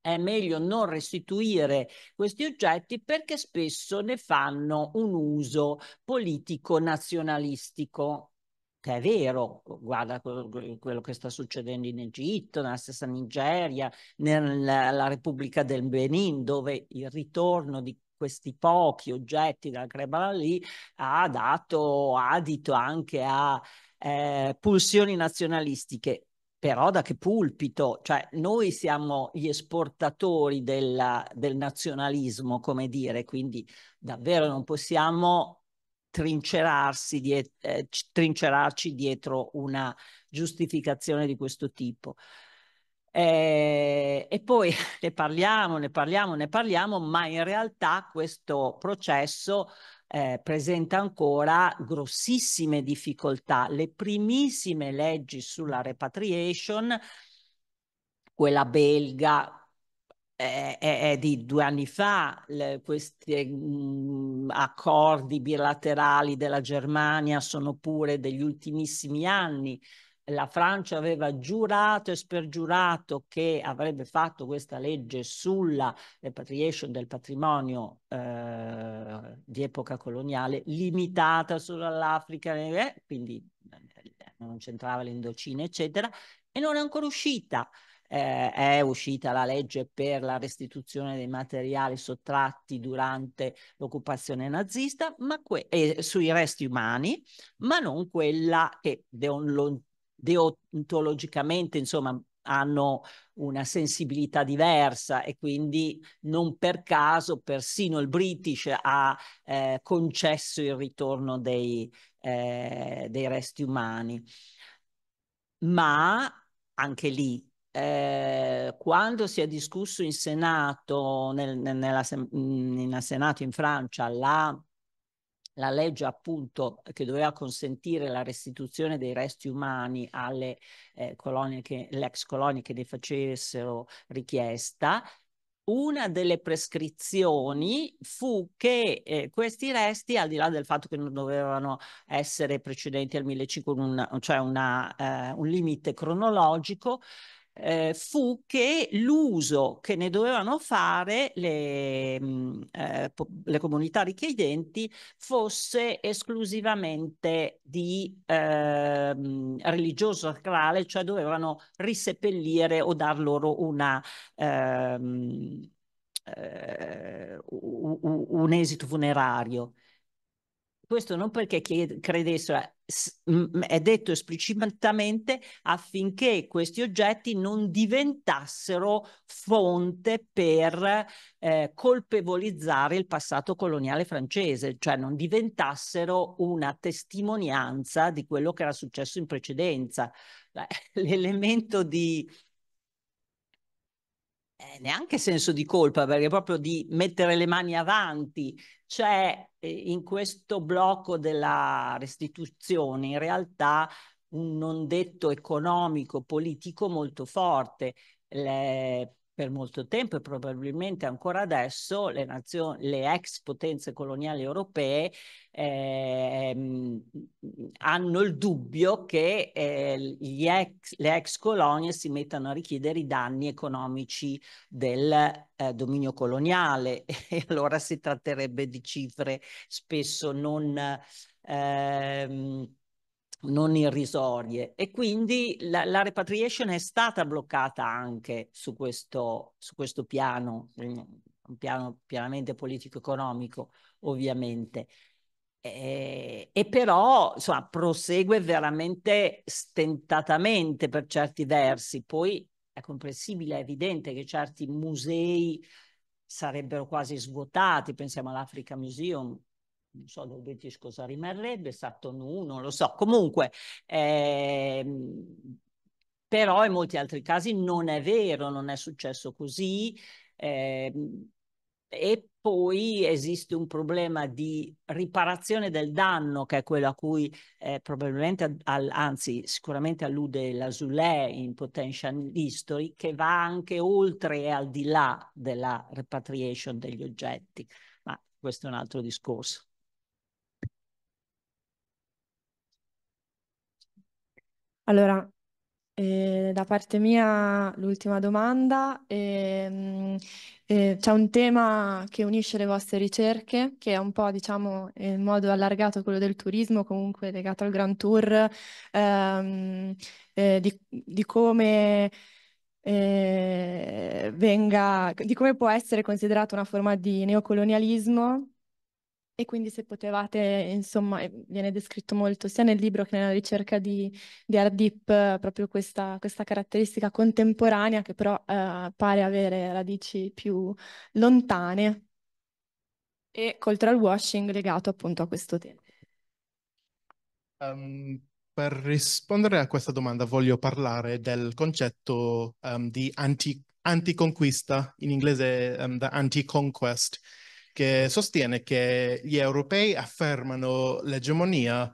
è meglio non restituire questi oggetti perché spesso ne fanno un uso politico nazionalistico che è vero, guarda quello che sta succedendo in Egitto, nella stessa Nigeria, nella Repubblica del Benin, dove il ritorno di questi pochi oggetti dal Krebala lì ha dato adito anche a eh, pulsioni nazionalistiche però da che pulpito? Cioè, noi siamo gli esportatori della, del nazionalismo, come dire, quindi davvero non possiamo trincerarsi diet eh, trincerarci dietro una giustificazione di questo tipo. Eh, e poi ne parliamo, ne parliamo, ne parliamo, ma in realtà questo processo eh, presenta ancora grossissime difficoltà. Le primissime leggi sulla repatriation, quella belga, è, è, di due anni fa, le, questi mh, accordi bilaterali della Germania sono pure degli ultimissimi anni la Francia aveva giurato e spergiurato che avrebbe fatto questa legge sulla repatriation del patrimonio eh, di epoca coloniale limitata solo all'Africa, eh, quindi eh, non c'entrava l'Indocina, eccetera, e non è ancora uscita. Eh, è uscita la legge per la restituzione dei materiali sottratti durante l'occupazione nazista, que- eh, sui resti umani, ma non quella che deon- deontologicamente, insomma, hanno una sensibilità diversa e quindi non per caso persino il British ha eh, concesso il ritorno dei, eh, dei, resti umani. Ma anche lì, eh, quando si è discusso in Senato, nel, nella, in Senato in Francia, la la legge appunto che doveva consentire la restituzione dei resti umani alle eh, colonie che, ex colonie che ne facessero richiesta, una delle prescrizioni fu che eh, questi resti, al di là del fatto che non dovevano essere precedenti al 1500, cioè una, eh, un limite cronologico, eh, fu che l'uso che ne dovevano fare le, mh, mm, eh, le comunità richiedenti fosse esclusivamente di eh, religioso sacrale, cioè dovevano riseppellire o dar loro una, ehm, eh, un esito funerario. Questo non perché credessero, è detto esplicitamente affinché questi oggetti non diventassero fonte per eh, colpevolizzare il passato coloniale francese, cioè non diventassero una testimonianza di quello che era successo in precedenza. L'elemento di eh, neanche senso di colpa, perché proprio di mettere le mani avanti, c'è eh, in questo blocco della restituzione in realtà un non detto economico, politico molto forte. Le, per molto tempo e probabilmente ancora adesso le, nazioni, le ex potenze coloniali europee eh, hanno il dubbio che eh, ex, le ex colonie si mettano a richiedere i danni economici del eh, dominio coloniale. E allora si tratterebbe di cifre spesso non... Ehm, non irrisorie e quindi la, la, repatriation è stata bloccata anche su questo, su questo piano, un piano pienamente politico-economico ovviamente. E, e, però insomma prosegue veramente stentatamente per certi versi. Poi è comprensibile, è evidente che certi musei sarebbero quasi svuotati, pensiamo all'Africa Museum, non so del British cosa rimarrebbe, Saturn 1, non lo so, comunque, ehm, però in molti altri casi non è vero, non è successo così. Eh, e poi esiste un problema di riparazione del danno, che è quello a cui eh, probabilmente, al, anzi sicuramente allude la Zulè in Potential History, che va anche oltre e al di là della repatriation degli oggetti. Ma questo è un altro discorso. Allora, eh, da parte mia l'ultima domanda. Eh, eh, c'è un tema che unisce le vostre ricerche, che è un po', diciamo, in modo allargato quello del turismo, comunque legato al Grand Tour, ehm, eh, di, di, come eh, venga, di come può essere considerata una forma di neocolonialismo e quindi se potevate, insomma, viene descritto molto sia nel libro che nella ricerca di, di Ardip proprio questa, questa, caratteristica contemporanea che però eh, pare avere radici più lontane e cultural washing legato appunto a questo tema. Um, per rispondere a questa domanda voglio parlare del concetto um, di anti, anticonquista, in inglese um, the anti-conquest, che sostiene che gli europei affermano l'egemonia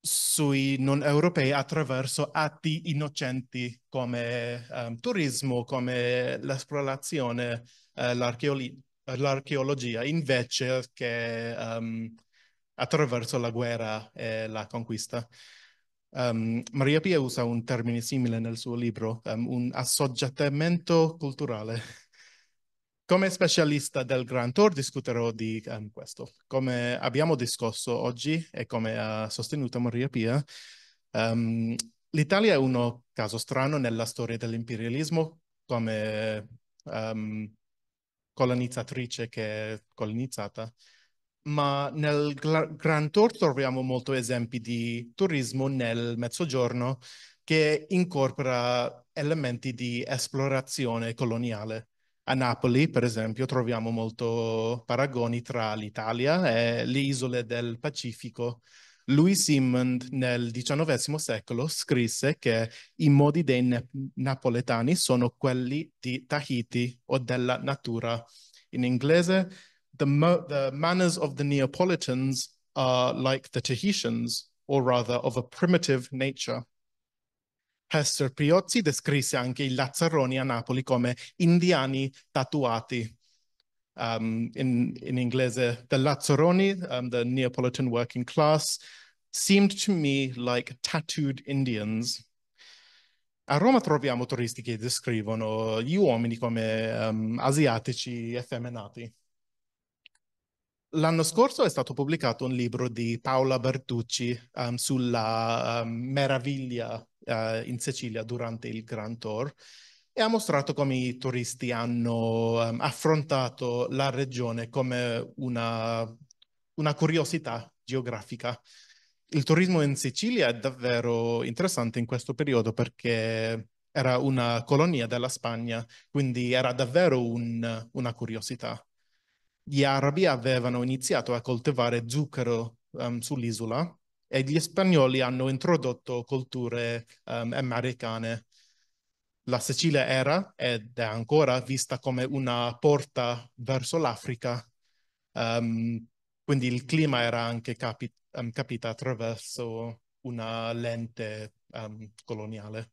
sui non europei attraverso atti innocenti come um, turismo, come l'esplorazione, uh, l'archeologia, invece che um, attraverso la guerra e la conquista. Um, Maria Pia usa un termine simile nel suo libro, un assoggettamento culturale. Come specialista del Grand Tour discuterò di um, questo. Come abbiamo discusso oggi e come ha sostenuto Maria Pia, um, l'Italia è uno caso strano nella storia dell'imperialismo come um, colonizzatrice che è colonizzata, ma nel Grand Tour troviamo molti esempi di turismo nel mezzogiorno che incorpora elementi di esplorazione coloniale. A Napoli, per esempio, troviamo molto paragoni tra l'Italia e le isole del Pacifico. Louis Simmond nel XIX secolo scrisse che i modi dei napoletani sono quelli di Tahiti o della natura. In inglese, the, the manners of the Neapolitans are like the Tahitians, or rather of a primitive nature. Hester Piozzi descrisse anche i Lazzaroni a Napoli come indiani tatuati. Um, in, in inglese, the Lazzaroni, um, the Neapolitan working class, seemed to me like tattooed Indians. A Roma troviamo turisti che descrivono gli uomini come um, asiatici effeminati. L'anno scorso è stato pubblicato un libro di Paola Bertucci um, sulla um, meraviglia uh, in Sicilia durante il Grand Tour e ha mostrato come i turisti hanno um, affrontato la regione come una, una curiosità geografica. Il turismo in Sicilia è davvero interessante in questo periodo perché era una colonia della Spagna, quindi era davvero un, una curiosità gli arabi avevano iniziato a coltivare zucchero um, sull'isola e gli spagnoli hanno introdotto colture um, americane. La Sicilia era ed è ancora vista come una porta verso l'Africa, um, quindi il clima era anche capi um, capito attraverso una lente coloniale.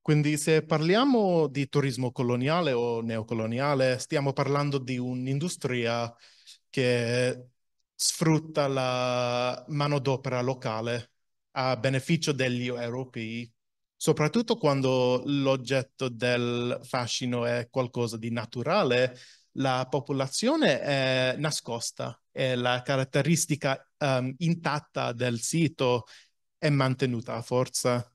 Quindi se parliamo di turismo coloniale o neocoloniale, stiamo parlando di un'industria che sfrutta la manodopera locale a beneficio degli europei, soprattutto quando l'oggetto del fascino è qualcosa di naturale, la popolazione è nascosta e la caratteristica um, intatta del sito è mantenuta a forza.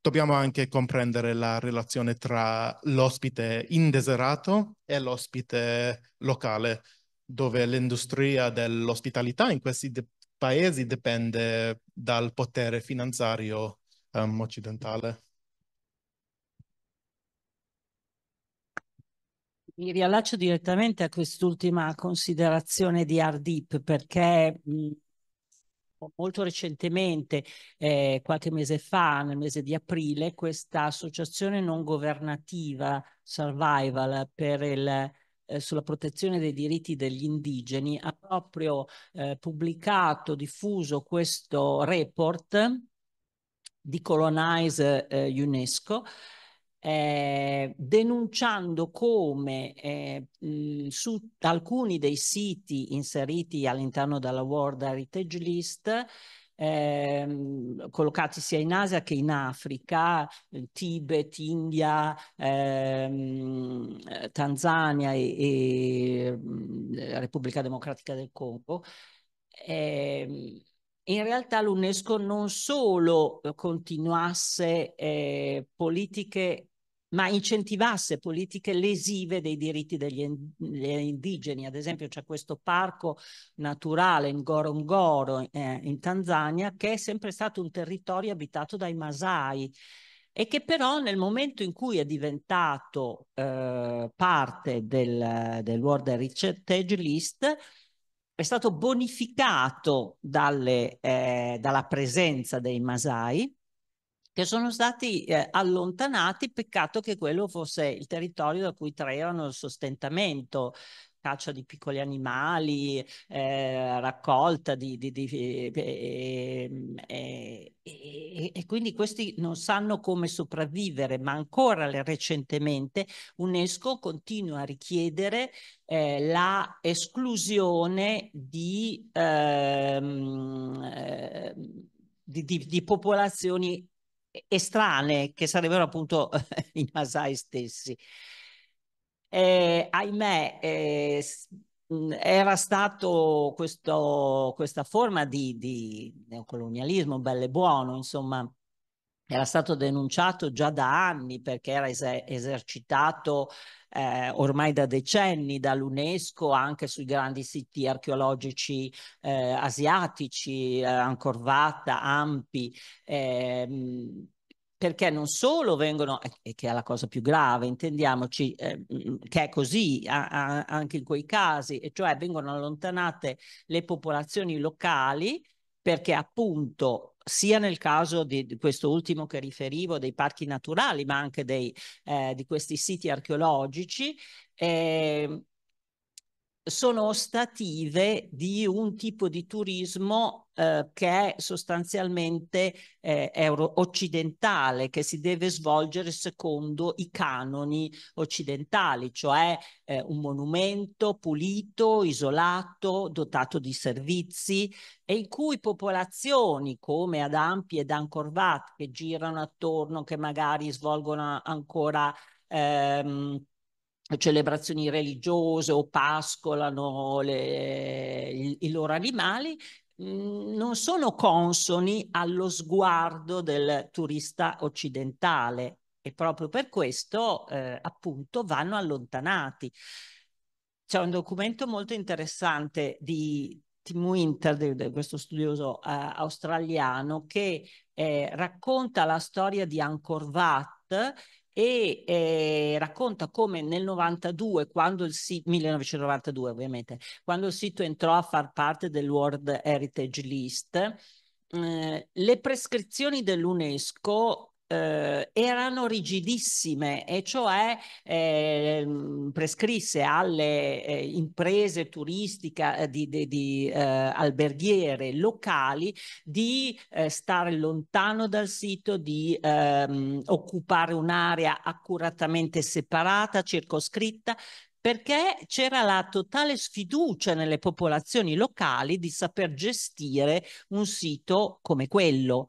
Dobbiamo anche comprendere la relazione tra l'ospite indesirato e l'ospite locale, dove l'industria dell'ospitalità in questi de paesi dipende dal potere finanziario um, occidentale. Mi riallaccio direttamente a quest'ultima considerazione di Ardip perché mh, molto recentemente, eh, qualche mese fa, nel mese di aprile, questa associazione non governativa Survival per il eh, sulla protezione dei diritti degli indigeni ha proprio eh, pubblicato, diffuso questo report di Colonize eh, UNESCO eh, denunciando come eh, mh, su alcuni dei siti inseriti all'interno della World Heritage List ehm, collocati sia in Asia che in Africa, Tibet, India, ehm, Tanzania e, e Repubblica Democratica del Congo. Eh, in realtà l'UNESCO non solo continuasse eh, politiche ma incentivasse politiche lesive dei diritti degli, indigeni. Ad esempio c'è questo parco naturale in Gorongoro eh, in Tanzania che è sempre stato un territorio abitato dai Masai e che però nel momento in cui è diventato eh, parte del, del World Heritage List è stato bonificato dalle, eh, dalla presenza dei Masai che sono stati eh, allontanati, peccato che quello fosse il territorio da cui traevano il sostentamento, caccia di piccoli animali, eh, raccolta di... di, di eh, eh, e, quindi questi non sanno come sopravvivere, ma ancora recentemente UNESCO continua a richiedere eh, la esclusione di, ehm, eh, di popolazioni estranee che sarebbero appunto i Masai stessi. Eh, ahimè, eh, era stato questo, questa forma di, di neocolonialismo bello e buono, insomma, era stato denunciato già da anni perché era eser esercitato eh, ormai da decenni dall'UNESCO anche sui grandi siti archeologici eh, asiatici, eh, Angkor Wat, Ampi, ehm, perché non solo vengono, e che è la cosa più grave, intendiamoci, eh, che è così a, a, anche in quei casi, e cioè vengono allontanate le popolazioni locali perché appunto sia nel caso di, di, questo ultimo che riferivo, dei parchi naturali, ma anche dei, eh, di questi siti archeologici, eh, sono ostative di un tipo di turismo eh, che è sostanzialmente eh, euro occidentale, che si deve svolgere secondo i canoni occidentali, cioè eh, un monumento pulito, isolato, dotato di servizi e in cui popolazioni come ad Ampi ed Angkor Wat che girano attorno, che magari svolgono ancora ehm, celebrazioni religiose o pascolano le, i, i, loro animali, mm, non sono consoni allo sguardo del turista occidentale e proprio per questo eh, appunto vanno allontanati. C'è un documento molto interessante di Tim Winter, di, di questo studioso eh, australiano, che eh, racconta la storia di Angkor Wat e eh, racconta come nel 92, quando sito, 1992 ovviamente, quando il sito entrò a far parte del World Heritage List, eh, le prescrizioni dell'UNESCO eh, erano rigidissime e cioè eh, prescrisse alle eh, imprese turistiche eh, di, di, di eh, alberghiere locali di eh, stare lontano dal sito, di ehm, occupare un'area accuratamente separata, circoscritta, perché c'era la totale sfiducia nelle popolazioni locali di saper gestire un sito come quello.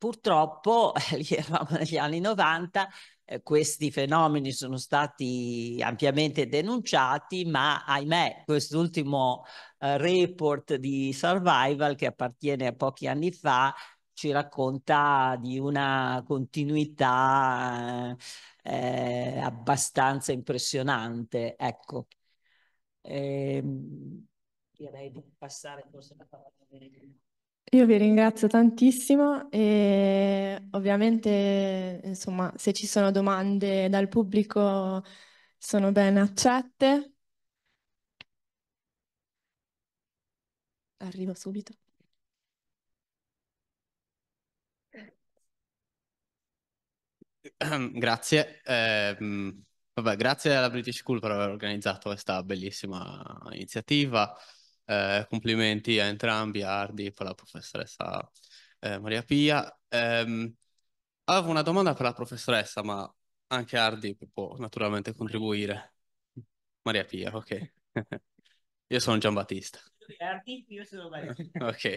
Purtroppo, eravamo negli anni 90, eh, questi fenomeni sono stati ampiamente denunciati, ma ahimè quest'ultimo eh, report di Survival che appartiene a pochi anni fa ci racconta di una continuità eh, abbastanza impressionante. Ecco. Ehm, direi di passare forse la parola a io vi ringrazio tantissimo e ovviamente, insomma, se ci sono domande dal pubblico sono ben accette. Arrivo subito. Grazie. Eh, Vabbè, grazie alla British School per aver organizzato questa bellissima iniziativa. Eh, complimenti a entrambi, a Ardi e alla professoressa eh, Maria Pia. Eh, avevo una domanda per la professoressa, ma anche Ardi può naturalmente contribuire. Maria Pia, ok. Io sono Giambattista. Ardi, io sono Maria. Ok.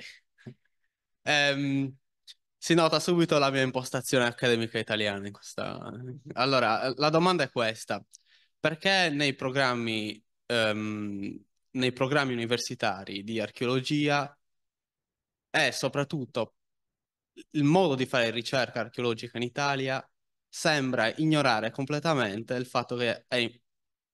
Um, si nota subito la mia impostazione accademica italiana in questa... Allora, la domanda è questa. Perché nei programmi, um, nei programmi universitari di archeologia e soprattutto il modo di fare ricerca archeologica in Italia sembra ignorare completamente il fatto che è,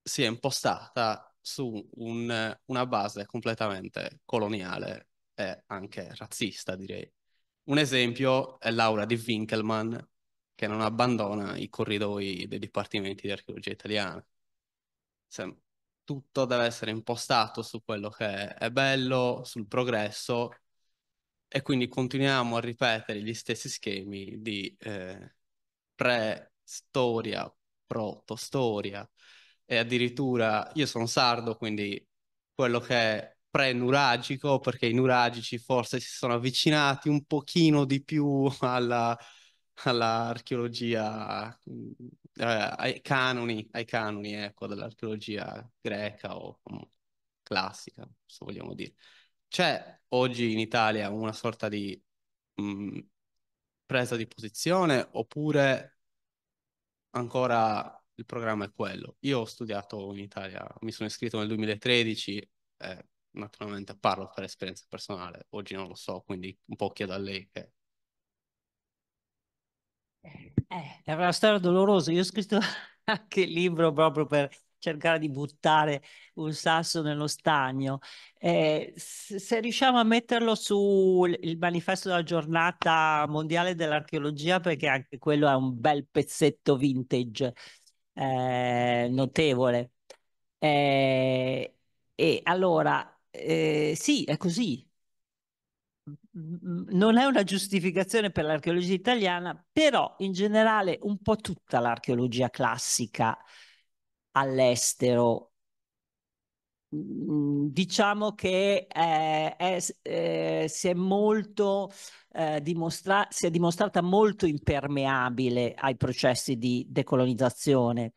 sia impostata su un, una base completamente coloniale e anche razzista, direi. Un esempio è Laura di Winkelmann, che non abbandona i corridoi dei dipartimenti di archeologia italiana. Se, tutto deve essere impostato su quello che è bello, sul progresso, e quindi continuiamo a ripetere gli stessi schemi di eh, pre-storia, proto-storia, e addirittura io sono sardo, quindi quello che è pre-nuragico, perché i nuragici forse si sono avvicinati un pochino di più alla, all'archeologia, eh, ai canoni, ai canoni ecco, dell'archeologia greca o classica, se vogliamo dire. C'è oggi in Italia una sorta di mh, presa di posizione oppure ancora il programma è quello? Io ho studiato in Italia, mi sono iscritto nel 2013, eh, naturalmente parlo per esperienza personale, oggi non lo so, quindi un po' chiedo a lei che... Eh, è una storia dolorosa, io ho scritto anche il libro proprio per cercare di buttare un sasso nello stagno. Eh, se riusciamo a metterlo sul manifesto della giornata mondiale dell'archeologia, perché anche quello è un bel pezzetto vintage eh, notevole. Eh, e allora eh, sì, è così. Non è una giustificazione per l'archeologia italiana, però in generale un po' tutta l'archeologia classica all'estero diciamo che eh, è, eh, si è molto eh, dimostra- si è dimostrata molto impermeabile ai processi di decolonizzazione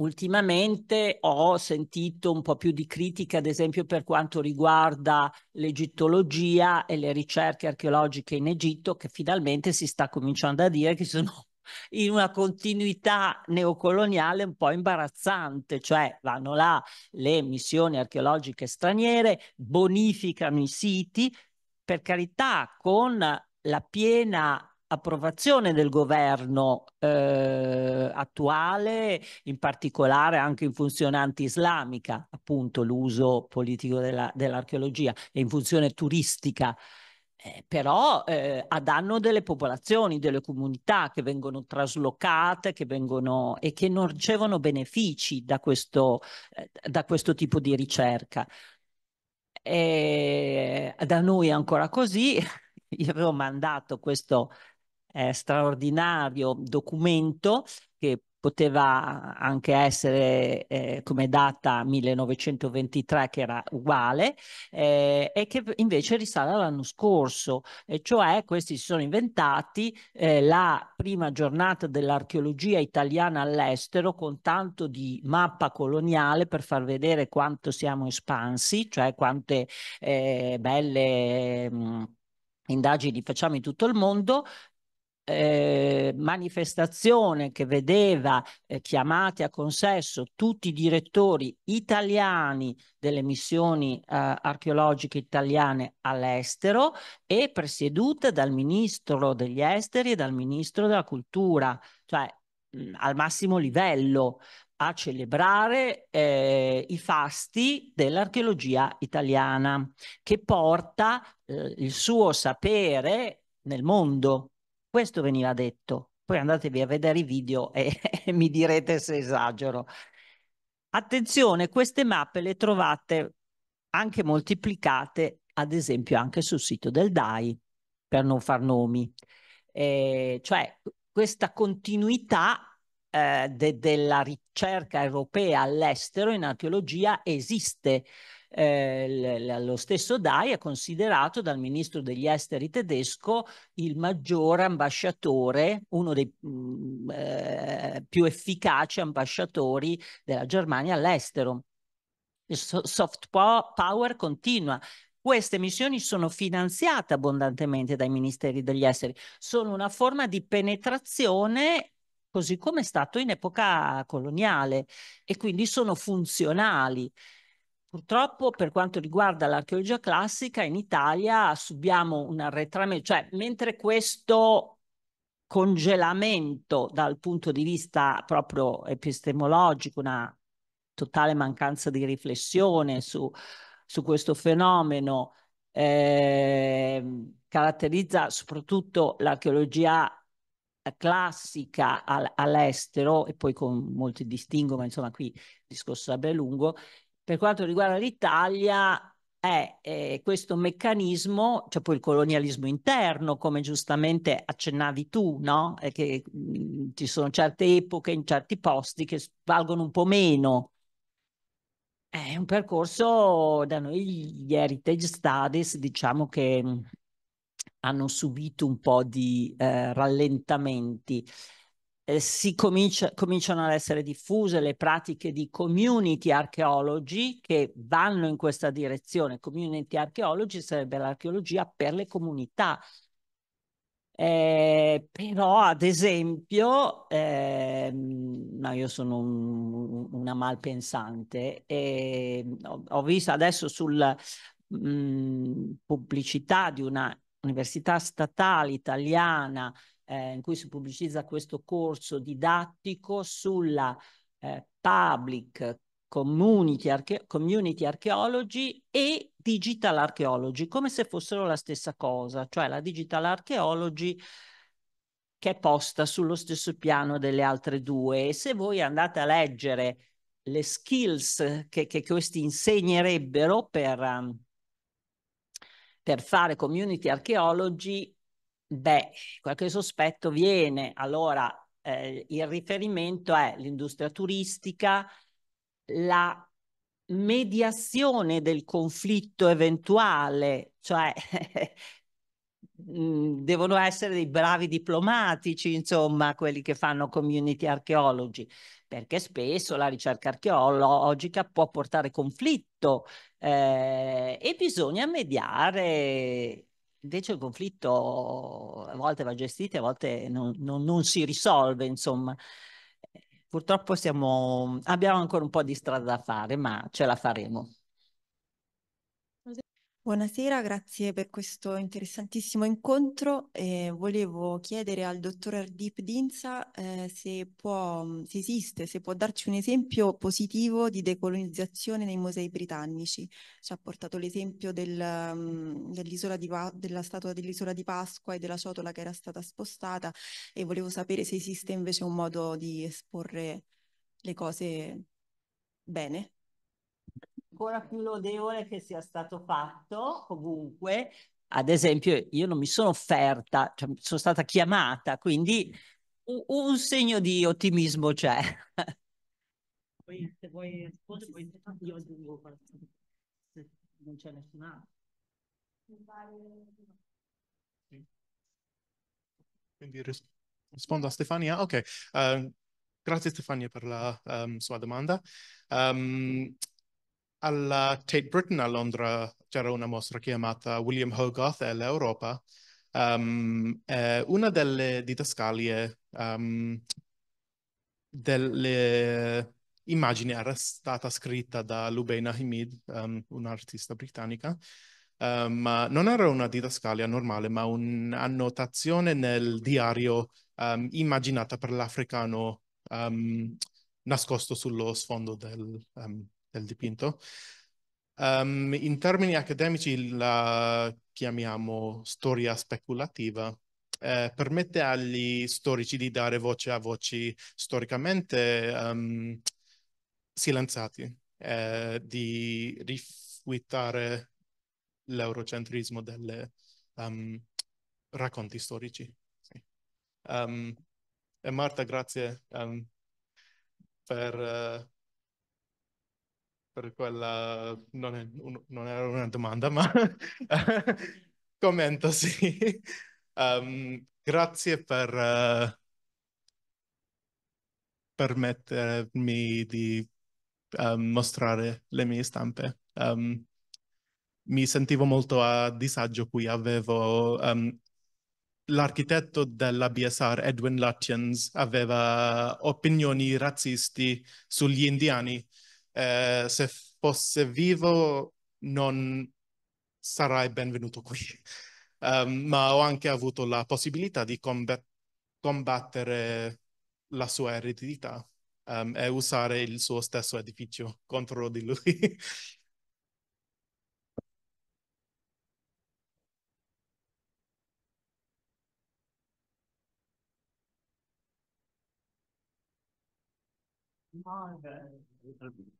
Ultimamente ho sentito un po' più di critica, ad esempio per quanto riguarda l'egittologia e le ricerche archeologiche in Egitto, che finalmente si sta cominciando a dire che sono in una continuità neocoloniale un po' imbarazzante, cioè vanno là le missioni archeologiche straniere, bonificano i siti, per carità, con la piena approvazione del governo eh, attuale, in particolare anche in funzione anti-islamica, appunto l'uso politico della, dell'archeologia e in funzione turistica, eh, però eh, a danno delle popolazioni, delle comunità che vengono traslocate che vengono, e che non ricevono benefici da questo, eh, da questo tipo di ricerca. E da noi è ancora così. Io avevo mandato questo eh, straordinario documento che poteva anche essere eh, come data 1923 che era uguale eh, e che invece risale all'anno scorso. E cioè questi si sono inventati eh, la prima giornata dell'archeologia italiana all'estero con tanto di mappa coloniale per far vedere quanto siamo espansi cioè quante eh, belle mh, indagini facciamo in tutto il mondo eh, manifestazione che vedeva eh, chiamati a consesso tutti i direttori italiani delle missioni eh, archeologiche italiane all'estero e presieduta dal ministro degli esteri e dal ministro della cultura, cioè mh, al massimo livello a celebrare eh, i fasti dell'archeologia italiana che porta eh, il suo sapere nel mondo questo veniva detto. Poi andatevi a vedere i video e, e mi direte se esagero. Attenzione, queste mappe le trovate anche moltiplicate, ad esempio anche sul sito del DAI, per non far nomi. Eh, cioè, questa continuità eh, de della ricerca europea all'estero in archeologia esiste. Eh, lo stesso Dai è considerato dal ministro degli esteri tedesco il maggiore ambasciatore, uno dei mh, mm, eh, più efficaci ambasciatori della Germania all'estero. Il soft power continua. Queste missioni sono finanziate abbondantemente dai ministeri degli esteri, sono una forma di penetrazione così come è stato in epoca coloniale e quindi sono funzionali. Purtroppo per quanto riguarda l'archeologia classica in Italia subiamo un arretramento, cioè mentre questo congelamento dal punto di vista proprio epistemologico, una totale mancanza di riflessione su, su questo fenomeno, eh, caratterizza soprattutto l'archeologia classica all all'estero e poi con molti distinguo, ma insomma qui il discorso sarebbe lungo. Per quanto riguarda l'Italia è eh, questo meccanismo, cioè poi il colonialismo interno, come giustamente accennavi tu, no? È che mh, ci sono certe epoche in certi posti che valgono un po' meno. È un percorso da noi gli heritage studies, diciamo che hanno subito un po' di eh, rallentamenti. Eh, si comincia, cominciano ad essere diffuse le pratiche di community archaeology che vanno in questa direzione. Community archaeology sarebbe l'archeologia per le comunità. Eh, però, ad esempio, eh, no, io sono un, una malpensante e ho, ho visto adesso sulla mm, pubblicità di una università statale italiana eh, in cui si pubblicizza questo corso didattico sulla eh, public community, arche community archaeology e digital archaeology, come se fossero la stessa cosa, cioè la digital archaeology che è posta sullo stesso piano delle altre due. E se voi andate a leggere le skills che, che questi insegnerebbero per... Um, per fare community archaeology, beh, qualche sospetto viene. Allora, eh, il riferimento è l'industria turistica, la mediazione del conflitto eventuale, cioè mm, devono essere dei bravi diplomatici, insomma, quelli che fanno community archaeology, perché spesso la ricerca archeologica può portare conflitto eh, e bisogna mediare. Invece il conflitto a volte va gestito, a volte non, non, non si risolve, insomma. Purtroppo siamo, abbiamo ancora un po' di strada da fare, ma ce la faremo. Buonasera, grazie per questo interessantissimo incontro. Eh, volevo chiedere al dottor Ardip Dinsa eh, se, può, se esiste, se può darci un esempio positivo di decolonizzazione nei musei britannici. Ci ha portato l'esempio del, um, dell'isola di, della statua dell'isola di Pasqua e della ciotola che era stata spostata e volevo sapere se esiste invece un modo di esporre le cose bene ancora più lodevole che sia stato fatto comunque. Ad esempio, io non mi sono offerta, cioè sono stata chiamata, quindi un, un segno di ottimismo c'è. Poi, se vuoi rispondere, poi io aggiungo non c'è nessun altro. Quindi rispondo a Stefania. Ok, uh, grazie Stefania per la um, sua domanda. Um, alla Tate Britain a Londra c'era una mostra chiamata William Hogarth e l'Europa. Um, una delle didascalie um, delle immagini era stata scritta da Lubaina Hamid, um, un'artista britannica, ma non era una didascalia normale, ma un'annotazione nel diario um, immaginata per l'africano nascosto sullo sfondo del, del dipinto. Um, in termini accademici la chiamiamo storia speculativa. Eh, permette agli storici di dare voce a voci storicamente um, silenziati, eh, di rifiutare l'eurocentrismo delle um, racconti storici. Sì. Um, e Marta, grazie per, uh, per quella, non, è un, non era una domanda, ma commento, sì. Um, grazie per uh, permettermi di um, mostrare le mie stampe. Um, mi sentivo molto a disagio qui, avevo um, l'architetto della BSR, Edwin Lutyens, aveva opinioni razzisti sugli indiani. Eh, se fosse vivo non sarai benvenuto qui. Um, ma ho anche avuto la possibilità di combat combattere la sua eredità um, e usare il suo stesso edificio contro di lui.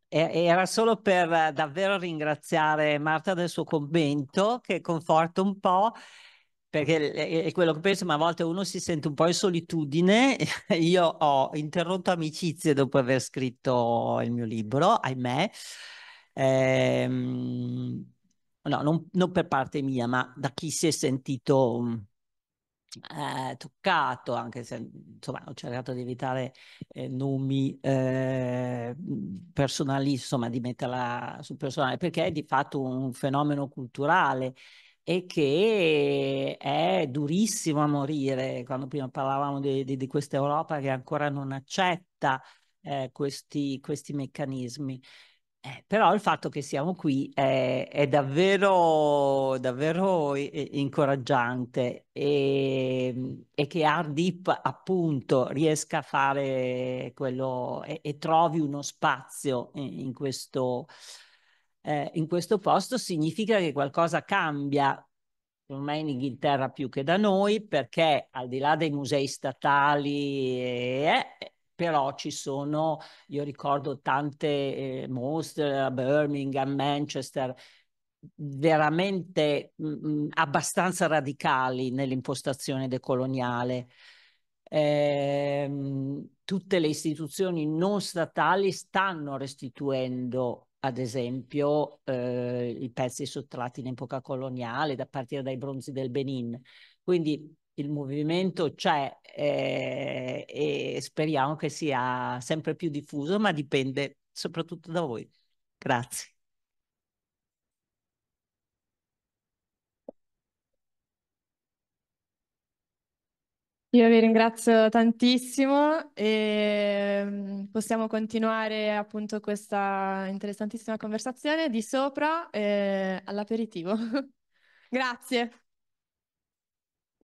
Era solo per davvero ringraziare Marta del suo commento che conforta un po' perché è quello che penso, ma a volte uno si sente un po' in solitudine. Io ho interrotto amicizie dopo aver scritto il mio libro, ahimè. Ehm, no, non, non, per parte mia, ma da chi si è sentito eh, toccato, anche se insomma ho cercato di evitare eh, nomi eh, personali, insomma di metterla sul personale, perché è di fatto un fenomeno culturale e che è durissimo a morire, quando prima parlavamo di, di, di questa Europa che ancora non accetta eh, questi, questi meccanismi. Eh, però il fatto che siamo qui è, è davvero, davvero incoraggiante e, e, che Ardip appunto riesca a fare quello e, e trovi uno spazio in, in, questo, eh, in questo posto significa che qualcosa cambia ormai in Inghilterra più che da noi perché al di là dei musei statali eh, però ci sono, io ricordo tante eh, mostre Birmingham, Manchester, veramente mh, mm, mm, abbastanza radicali nell'impostazione decoloniale. Eh, tutte le istituzioni non statali stanno restituendo, ad esempio, eh, i pezzi sottratti in epoca coloniale, da partire dai bronzi del Benin. Quindi il movimento c'è eh, e speriamo che sia sempre più diffuso, ma dipende soprattutto da voi. Grazie. Io vi ringrazio tantissimo e mm, possiamo continuare appunto questa interessantissima conversazione di sopra eh, all'aperitivo. Grazie.